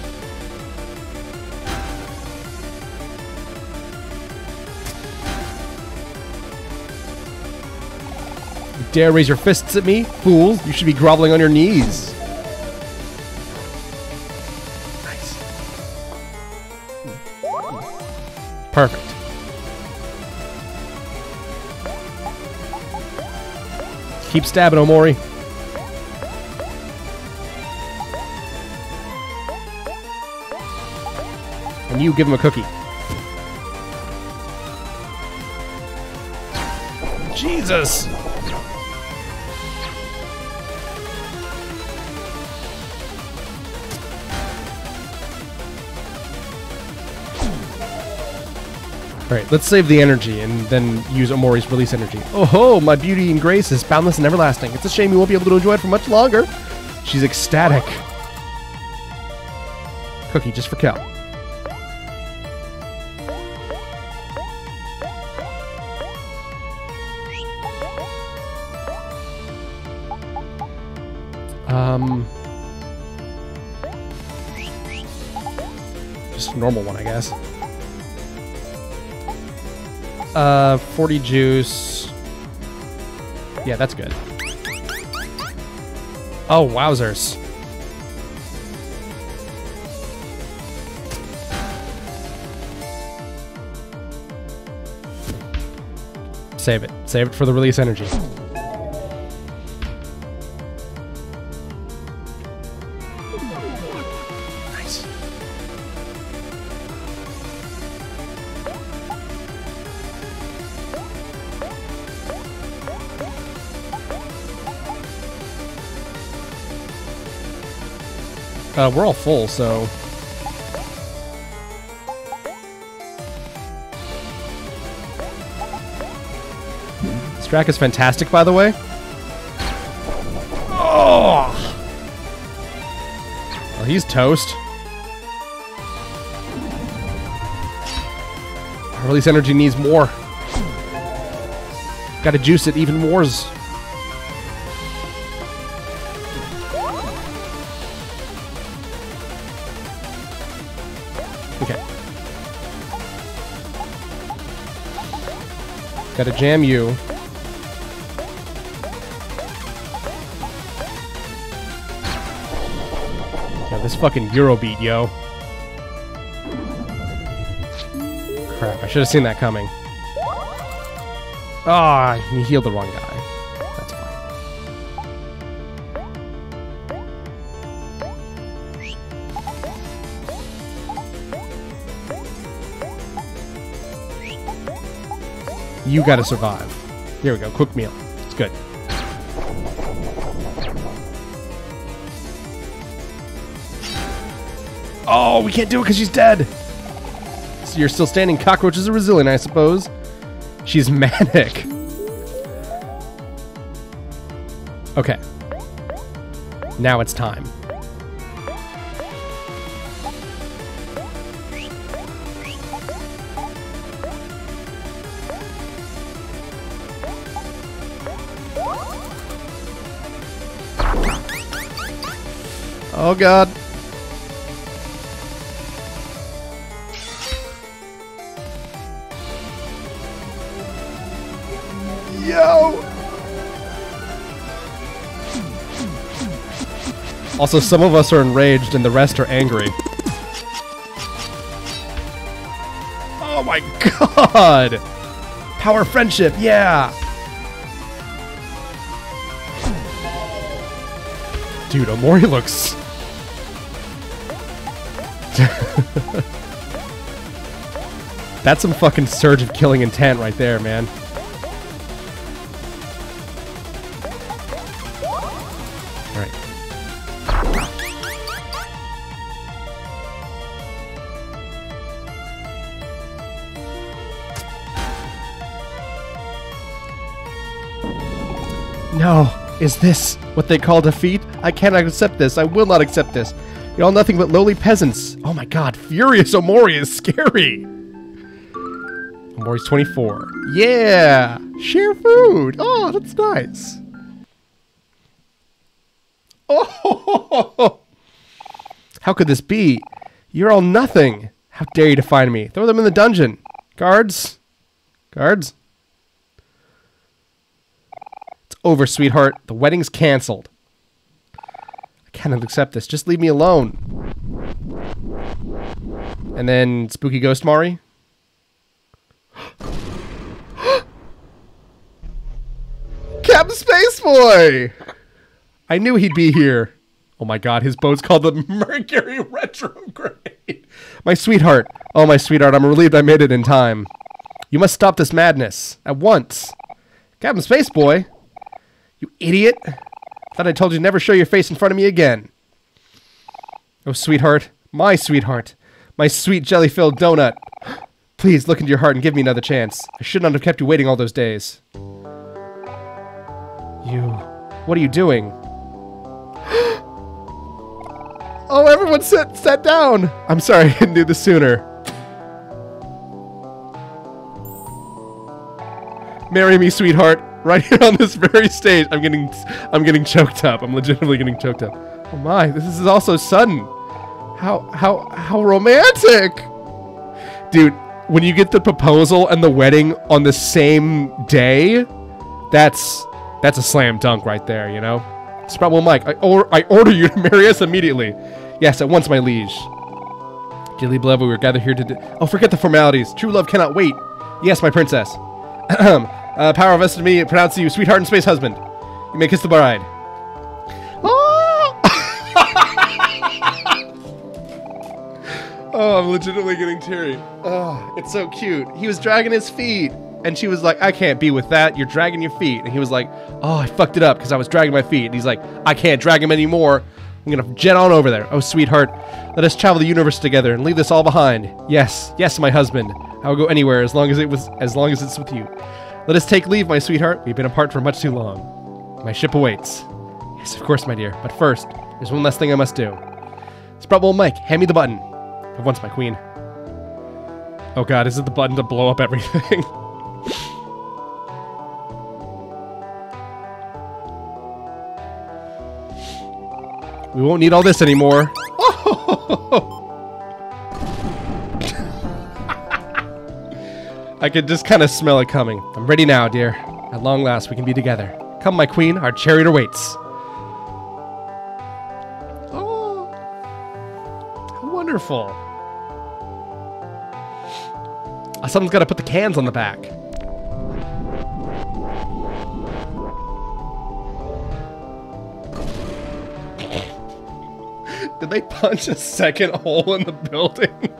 You dare raise your fists at me, fool? You should be groveling on your knees. Nice. Perfect. Keep stabbing, Omori. And you give him a cookie. Jesus! Alright, let's save the energy and then use Omori's release energy. Oh ho, my beauty and grace is boundless and everlasting. It's a shame you won't be able to enjoy it for much longer. She's ecstatic. Cookie, just for Kel. Um... Just a normal one, I guess. Uh, 40 juice. Yeah, that's good. Oh, wowzers. Save it. Save it for the release energy. Uh, we're all full, so... This track is fantastic, by the way. Oh! Well, he's toast. Release energy needs more. Gotta juice it even more. Gotta jam you. Yeah, this fucking Eurobeat, yo. Crap, I should have seen that coming. Ah, he healed the wrong guy. You gotta survive. Here we go, quick meal. It's good. Oh, we can't do it because she's dead. So you're still standing. Cockroaches are resilient, I suppose. She's manic. Okay. Now it's time. Oh god. Yo! Also, some of us are enraged and the rest are angry. Oh my god! Power friendship, yeah! Dude, Omori looks... That's some fucking surge of killing intent right there, man. Alright. No. Is this what they call defeat? I cannot accept this. I will not accept this. You're all nothing but lowly peasants. Oh my god, Furious Omori is scary. Omori's 24. Yeah! Share food! Oh, that's nice. Oh! How could this be? You're all nothing. How dare you define me? Throw them in the dungeon. Guards? Guards? It's over, sweetheart. The wedding's cancelled. I cannot accept this. Just leave me alone. And then Spooky Ghost Mari. Captain Spaceboy! I knew he'd be here. Oh my god, his boat's called the Mercury Retrograde. My sweetheart. Oh, my sweetheart, I'm relieved I made it in time. You must stop this madness. At once. Captain Spaceboy? You idiot. Thought I told you never show your face in front of me again. Oh, sweetheart. My sweetheart. My sweet jelly-filled donut. Please, look into your heart and give me another chance. I should not have kept you waiting all those days. You... What are you doing? oh, everyone sat, sat down! I'm sorry I didn't do this sooner. Marry me, sweetheart. Right here on this very stage. I'm getting I'm getting choked up. I'm legitimately getting choked up. Oh my, this is also sudden. How how how romantic. Dude, when you get the proposal and the wedding on the same day, that's that's a slam dunk right there, you know? Sproutmole Mike, I, or, I order you to marry us immediately. Yes, at once, my liege. Dearly beloved, we are gathered here to... Oh, forget the formalities. True love cannot wait. Yes, my princess. uh, power vested in me, pronounce you sweetheart and space husband. You may kiss the bride. Oh, I'm legitimately getting teary. Oh, it's so cute. He was dragging his feet. And she was like, I can't be with that. You're dragging your feet. And he was like, Oh, I fucked it up because I was dragging my feet. And he's like, I can't drag him anymore. I'm going to jet on over there. Oh, sweetheart, let us travel the universe together and leave this all behind. Yes, yes, my husband. I will go anywhere as long as it was as long as it's with you. Let us take leave, my sweetheart. We've been apart for much too long. My ship awaits. Yes, of course, my dear. But first, there's one last thing I must do. Sproutmole Mike, hand me the button. At once, my queen. Oh god, is it the button to blow up everything? We won't need all this anymore. I could just kind of smell it coming. I'm ready now, dear. At long last, we can be together. Come, my queen, our chariot awaits. Oh, wonderful. Someone's got to put the cans on the back. Did they punch a second hole in the building?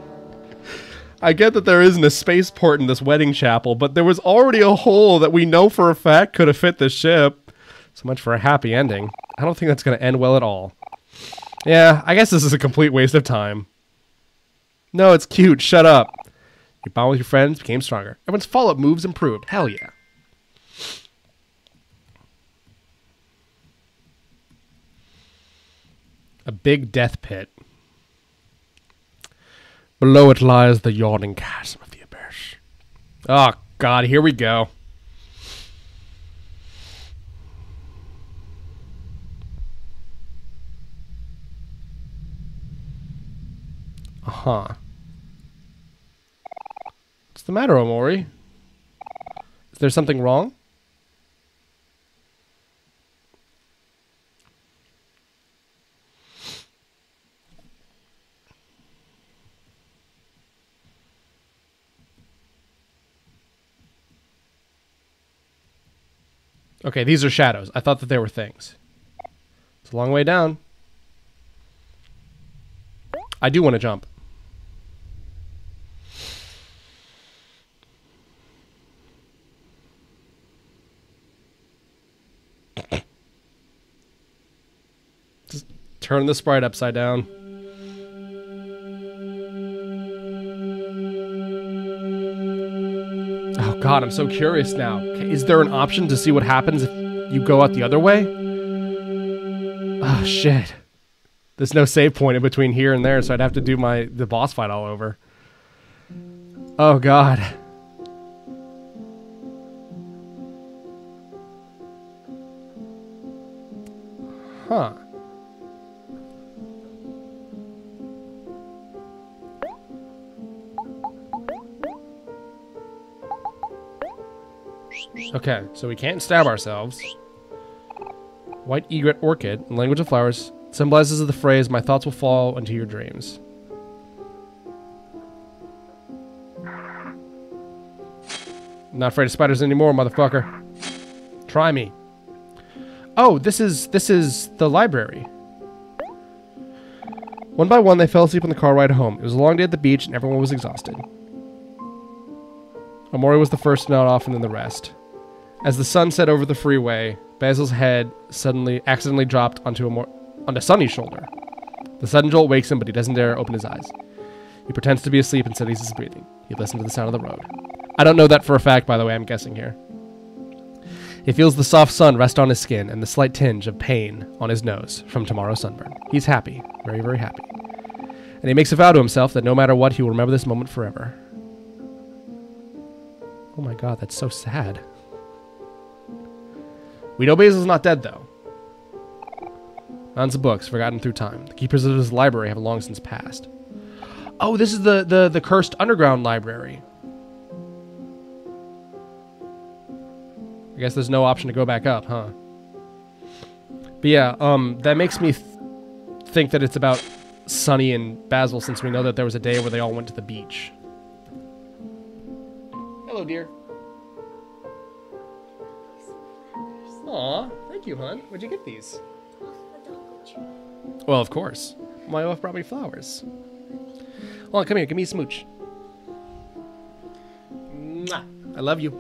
I get that there isn't a spaceport in this wedding chapel, but there was already a hole that we know for a fact could have fit the ship. So much for a happy ending. I don't think that's going to end well at all. Yeah, I guess this is a complete waste of time. No, it's cute. Shut up. You bond with your friends, became stronger. Everyone's follow up moves improved. Hell yeah. A big death pit. Below it lies the yawning chasm of the abyss. Oh, God, here we go. Uh huh the matter, Omori? Is there something wrong? Okay, these are shadows. I thought that they were things. It's a long way down. I do want to jump. Just turn the sprite upside down. Oh god, I'm so curious now. Is there an option to see what happens if you go out the other way? Oh shit. There's no save point in between here and there, so I'd have to do my the boss fight all over. Oh god. Huh. Okay, so we can't stab ourselves. White egret orchid, in language of flowers, symbolizes the phrase, my thoughts will fall into your dreams. Not afraid of spiders anymore, motherfucker. Try me. Oh, this is this is the library. One by one, they fell asleep on the car ride home. It was a long day at the beach, and everyone was exhausted. Omori was the first to nod off, and then the rest. As the sun set over the freeway, Basil's head suddenly accidentally dropped onto a more onto Sunny's shoulder. The sudden jolt wakes him, but he doesn't dare open his eyes. He pretends to be asleep and steadies his breathing. He listens to the sound of the road. I don't know that for a fact, by the way. I'm guessing here. He feels the soft sun rest on his skin and the slight tinge of pain on his nose from tomorrow's sunburn. He's happy, very, very happy. And he makes a vow to himself that no matter what, he will remember this moment forever. Oh my god, that's so sad. We know Basil's not dead, though. Mounds of books, forgotten through time. The keepers of his library have long since passed. Oh, this is the, the, the cursed underground library. I guess there's no option to go back up, huh? But yeah, um, that makes me th- think that it's about Sunny and Basil since we know that there was a day where they all went to the beach. Hello, dear. Aw, thank you, hon. Where'd you get these? Well, of course. My wife brought me flowers. Well, come here. Give me a smooch. Mwah. I love you.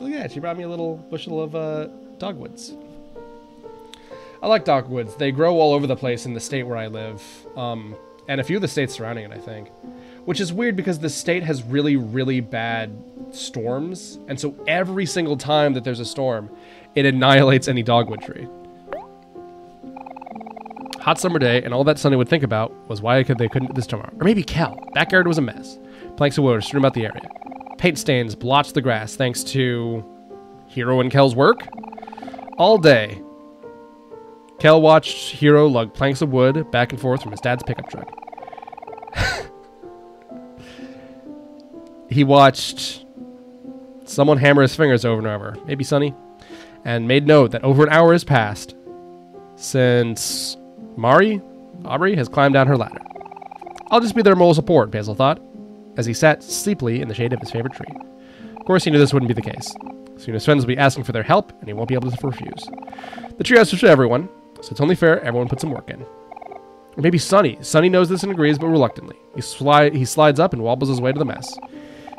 Look at that. She brought me a little bushel of uh, dogwoods. I like dogwoods. They grow all over the place in the state where I live, um, and a few of the states surrounding it, I think. Which is weird because the state has really, really bad storms, and so every single time that there's a storm, it annihilates any dogwood tree. Hot summer day, and all that Sunny would think about was why could they couldn't do this tomorrow. Or maybe Kel. Backyard was a mess. Planks of wood strewn about the area. Paint stains blotched the grass thanks to Hero and Kel's work. All day, Kel watched Hero lug planks of wood back and forth from his dad's pickup truck. he watched someone hammer his fingers over and over, maybe Sunny, and made note that over an hour has passed since Mari, Aubrey, has climbed down her ladder. I'll just be their moral support, Basil thought, as he sat sleepily in the shade of his favorite tree. Of course, he knew this wouldn't be the case. Soon his friends will be asking for their help, and he won't be able to refuse. The tree has to everyone, so it's only fair everyone put some work in. Or maybe Sunny. Sunny knows this and agrees, but reluctantly. He, slide, he slides up and wobbles his way to the mess.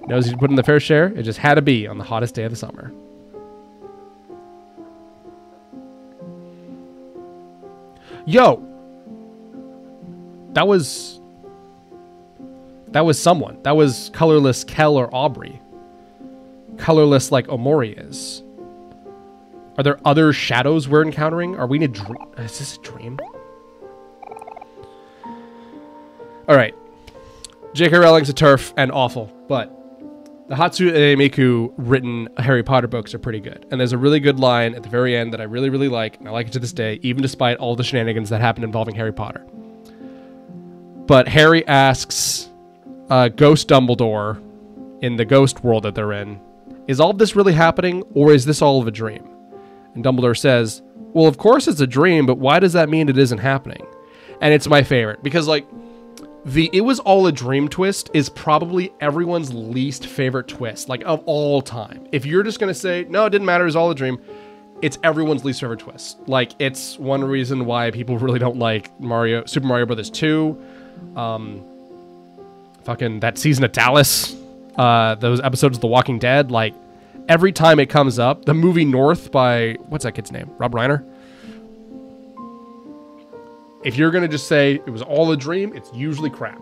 Knows he's put in the fair share. It just had to be on the hottest day of the summer. Yo! That was... That was someone. That was colorless Kel or Aubrey. Colorless like Omori is. Are there other shadows we're encountering? Are we in a dream? Is this a dream? All right. J.K. Rowling's a TERF and awful, but the Hatsune Miku written Harry Potter books are pretty good. And there's a really good line at the very end that I really, really like, and I like it to this day, even despite all the shenanigans that happen involving Harry Potter. But Harry asks uh, Ghost Dumbledore in the ghost world that they're in, is all of this really happening, or is this all of a dream? And Dumbledore says, Well, of course it's a dream, but why does that mean it isn't happening? And it's my favorite because, like, the it was all a dream twist is probably everyone's least favorite twist like of all time if you're just going to say no it didn't matter it was all a dream it's everyone's least favorite twist like it's one reason why people really don't like mario super mario brothers 2 um fucking that season of dallas uh those episodes of the walking dead like every time it comes up the movie north by what's that kid's name rob reiner if you're to just say it was all a dream, it's usually crap.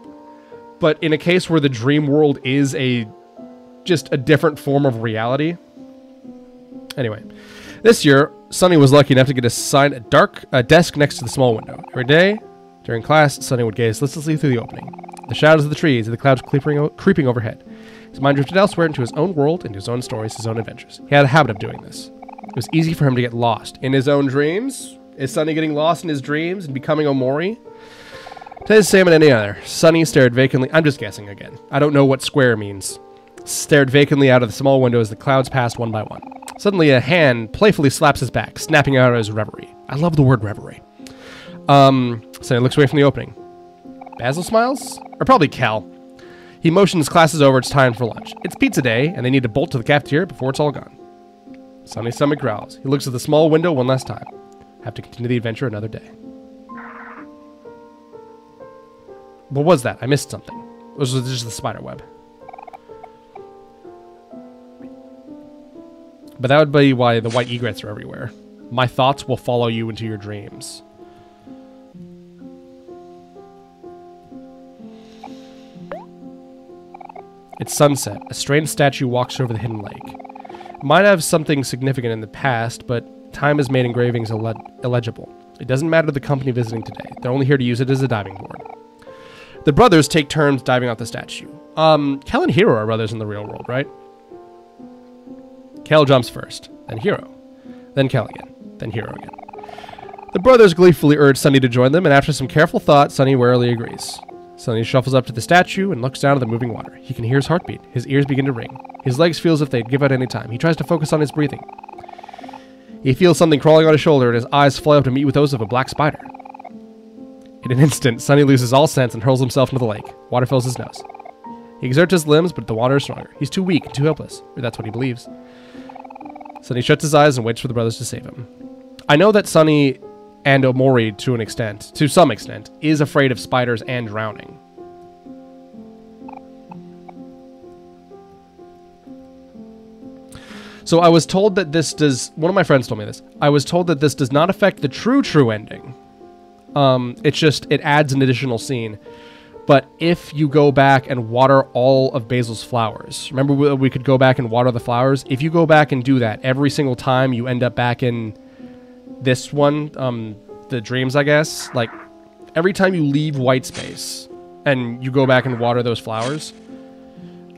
But in a case where the dream world is a just a different form of reality. Anyway, this year, Sunny was lucky enough to get assigned a dark a desk next to the small window. Every day, during class, Sunny would gaze listlessly through the opening. The shadows of the trees and the clouds creeping, creeping overhead. His mind drifted elsewhere into his own world, into his own stories, his own adventures. He had a habit of doing this. It was easy for him to get lost in his own dreams, is Sunny getting lost in his dreams and becoming Omori? Today's the same as any other. Sunny stared vacantly. I'm just guessing again. I don't know what square means. Stared vacantly out of the small window as the clouds passed one by one. Suddenly, a hand playfully slaps his back, snapping out of his reverie. I love the word reverie. Um, Sunny looks away from the opening. Basil smiles? Or probably Kel. He motions classes over. It's time for lunch. It's pizza day, and they need to bolt to the cafeteria before it's all gone. Sunny's stomach growls. He looks at the small window one last time have to continue the adventure another day. What was that? I missed something. It was just the spider web. But that would be why the white egrets are everywhere. My thoughts will follow you into your dreams. It's sunset. A strange statue walks over the hidden lake. It might have something significant in the past, but Time has made engravings illegible. It doesn't matter to the company visiting today. They're only here to use it as a diving board. The brothers take turns diving off the statue. Um, Kel and Hero are brothers in the real world, right? Kel jumps first, then Hero, then Kel again, then Hero again. The brothers gleefully urge Sunny to join them, and after some careful thought, Sunny warily agrees. Sunny shuffles up to the statue and looks down at the moving water. He can hear his heartbeat. His ears begin to ring. His legs feel as if they'd give out any time. He tries to focus on his breathing. He feels something crawling on his shoulder, and his eyes fly up to meet with those of a black spider. In an instant, Sunny loses all sense and hurls himself into the lake. Water fills his nose. He exerts his limbs, but the water is stronger. He's too weak and too helpless, or that's what he believes. Sunny shuts his eyes and waits for the brothers to save him. I know that Sunny and Omori, to an extent, to some extent, is afraid of spiders and drowning. So I was told that this does. One of my friends told me this. I was told that this does not affect the true true ending. Um, it's just it adds an additional scene. But if you go back and water all of Basil's flowers, remember we, we could go back and water the flowers. If you go back and do that every single time, you end up back in this one, um, the dreams, I guess. Like every time you leave white space and you go back and water those flowers,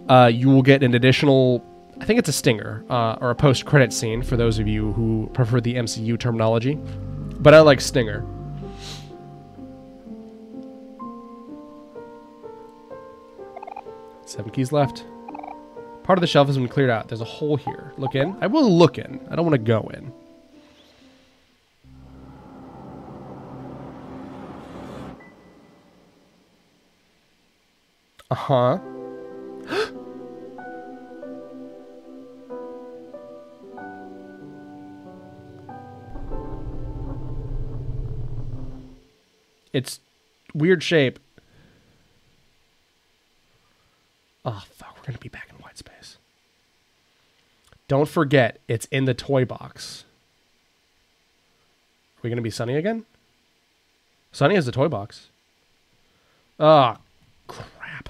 uh, you will get an additional I think it's a stinger uh, or a post credit scene for those of you who prefer the MCU terminology. But I like stinger. Seven keys left. Part of the shelf has been cleared out. There's a hole here. Look in. I will look in. I don't want to go in. Uh-huh. It's weird shape. Oh, fuck. We're going to be back in white space. Don't forget, it's in the toy box. Are we going to be Sunny again? Sunny has a toy box. Oh, crap.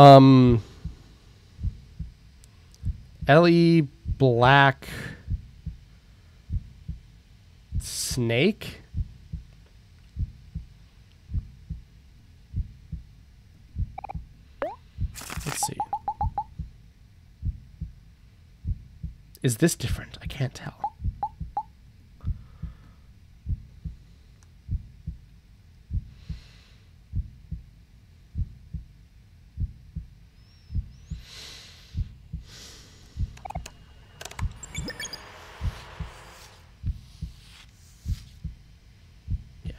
Um... Ellie Black. snake. Let's see. Is this different? I can't tell. Yeah.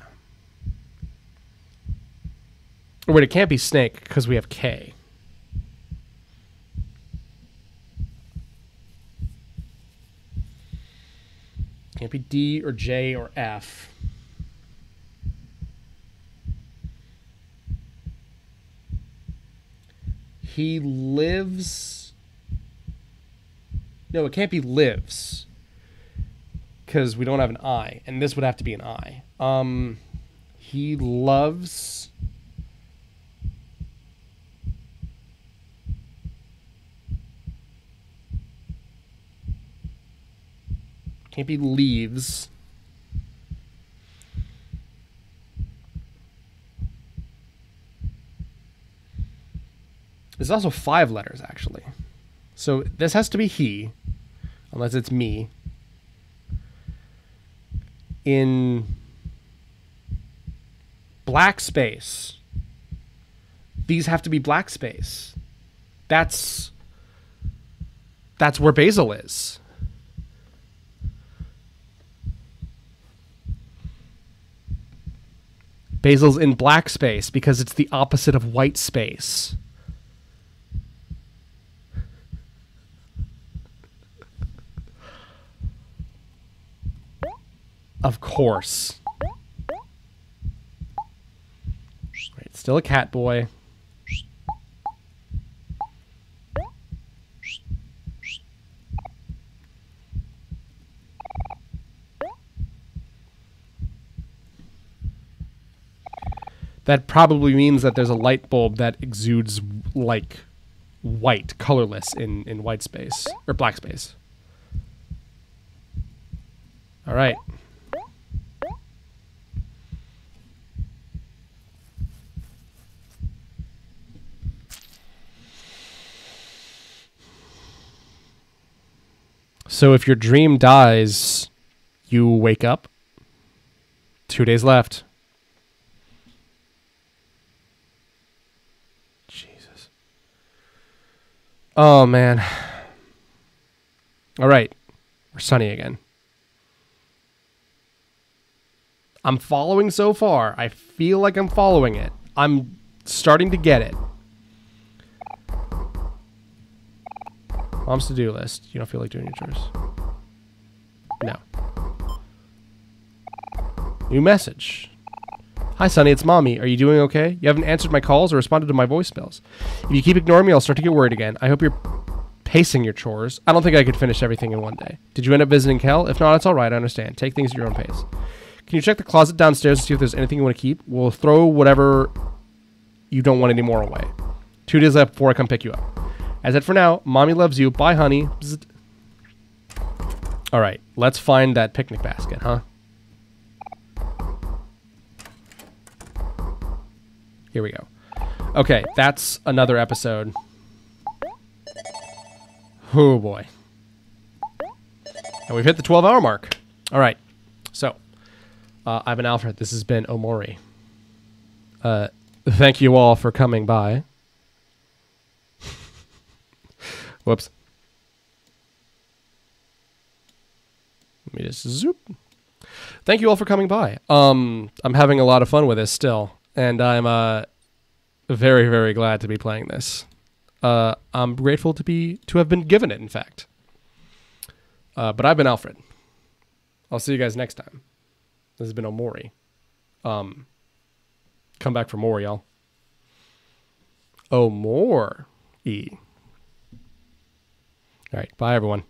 Or wait, it can't be snake because we have K. Can't be D or J or F. He lives. No, it can't be lives. Because we don't have an I. And this would have to be an I. Um, he loves. Can't be leaves. There's also five letters, actually. So this has to be he, unless it's me. In black space, these have to be black space. That's that's where Basil is. Basil's in black space because it's the opposite of white space. Of course. Right, still a cat boy. That probably means that there's a light bulb that exudes like white, colorless in, in white space or black space. All right. So if your dream dies, you wake up. Two days left. Jesus. Oh man. All right. We're sunny again. I'm following so far. I feel like I'm following it. I'm starting to get it. Mom's to do list. You don't feel like doing your chores. No. New message. Hi, Sunny. It's Mommy. Are you doing okay? You haven't answered my calls or responded to my voicemails. If you keep ignoring me, I'll start to get worried again. I hope you're pacing your chores. I don't think I could finish everything in one day. Did you end up visiting Kel? If not, it's all right. I understand. Take things at your own pace. Can you check the closet downstairs and see if there's anything you want to keep? We'll throw whatever you don't want anymore away. Two days left before I come pick you up. As it for now, mommy loves you. Bye, honey. Bzzzt. All right, let's find that picnic basket, huh? Here we go. Okay, that's another episode. Oh boy. And we've hit the 12 hour mark. All right. So, uh, I've been Alfred. This has been Omori. Uh, thank you all for coming by. Whoops. Let me just zoop. Thank you all for coming by. Um, I'm having a lot of fun with this still, and I'm uh, very, very glad to be playing this. Uh, I'm grateful to be to have been given it. In fact, uh, but I've been Alfred. I'll see you guys next time. This has been Omori. Um, come back for more, y'all. More E. All right. Bye, everyone.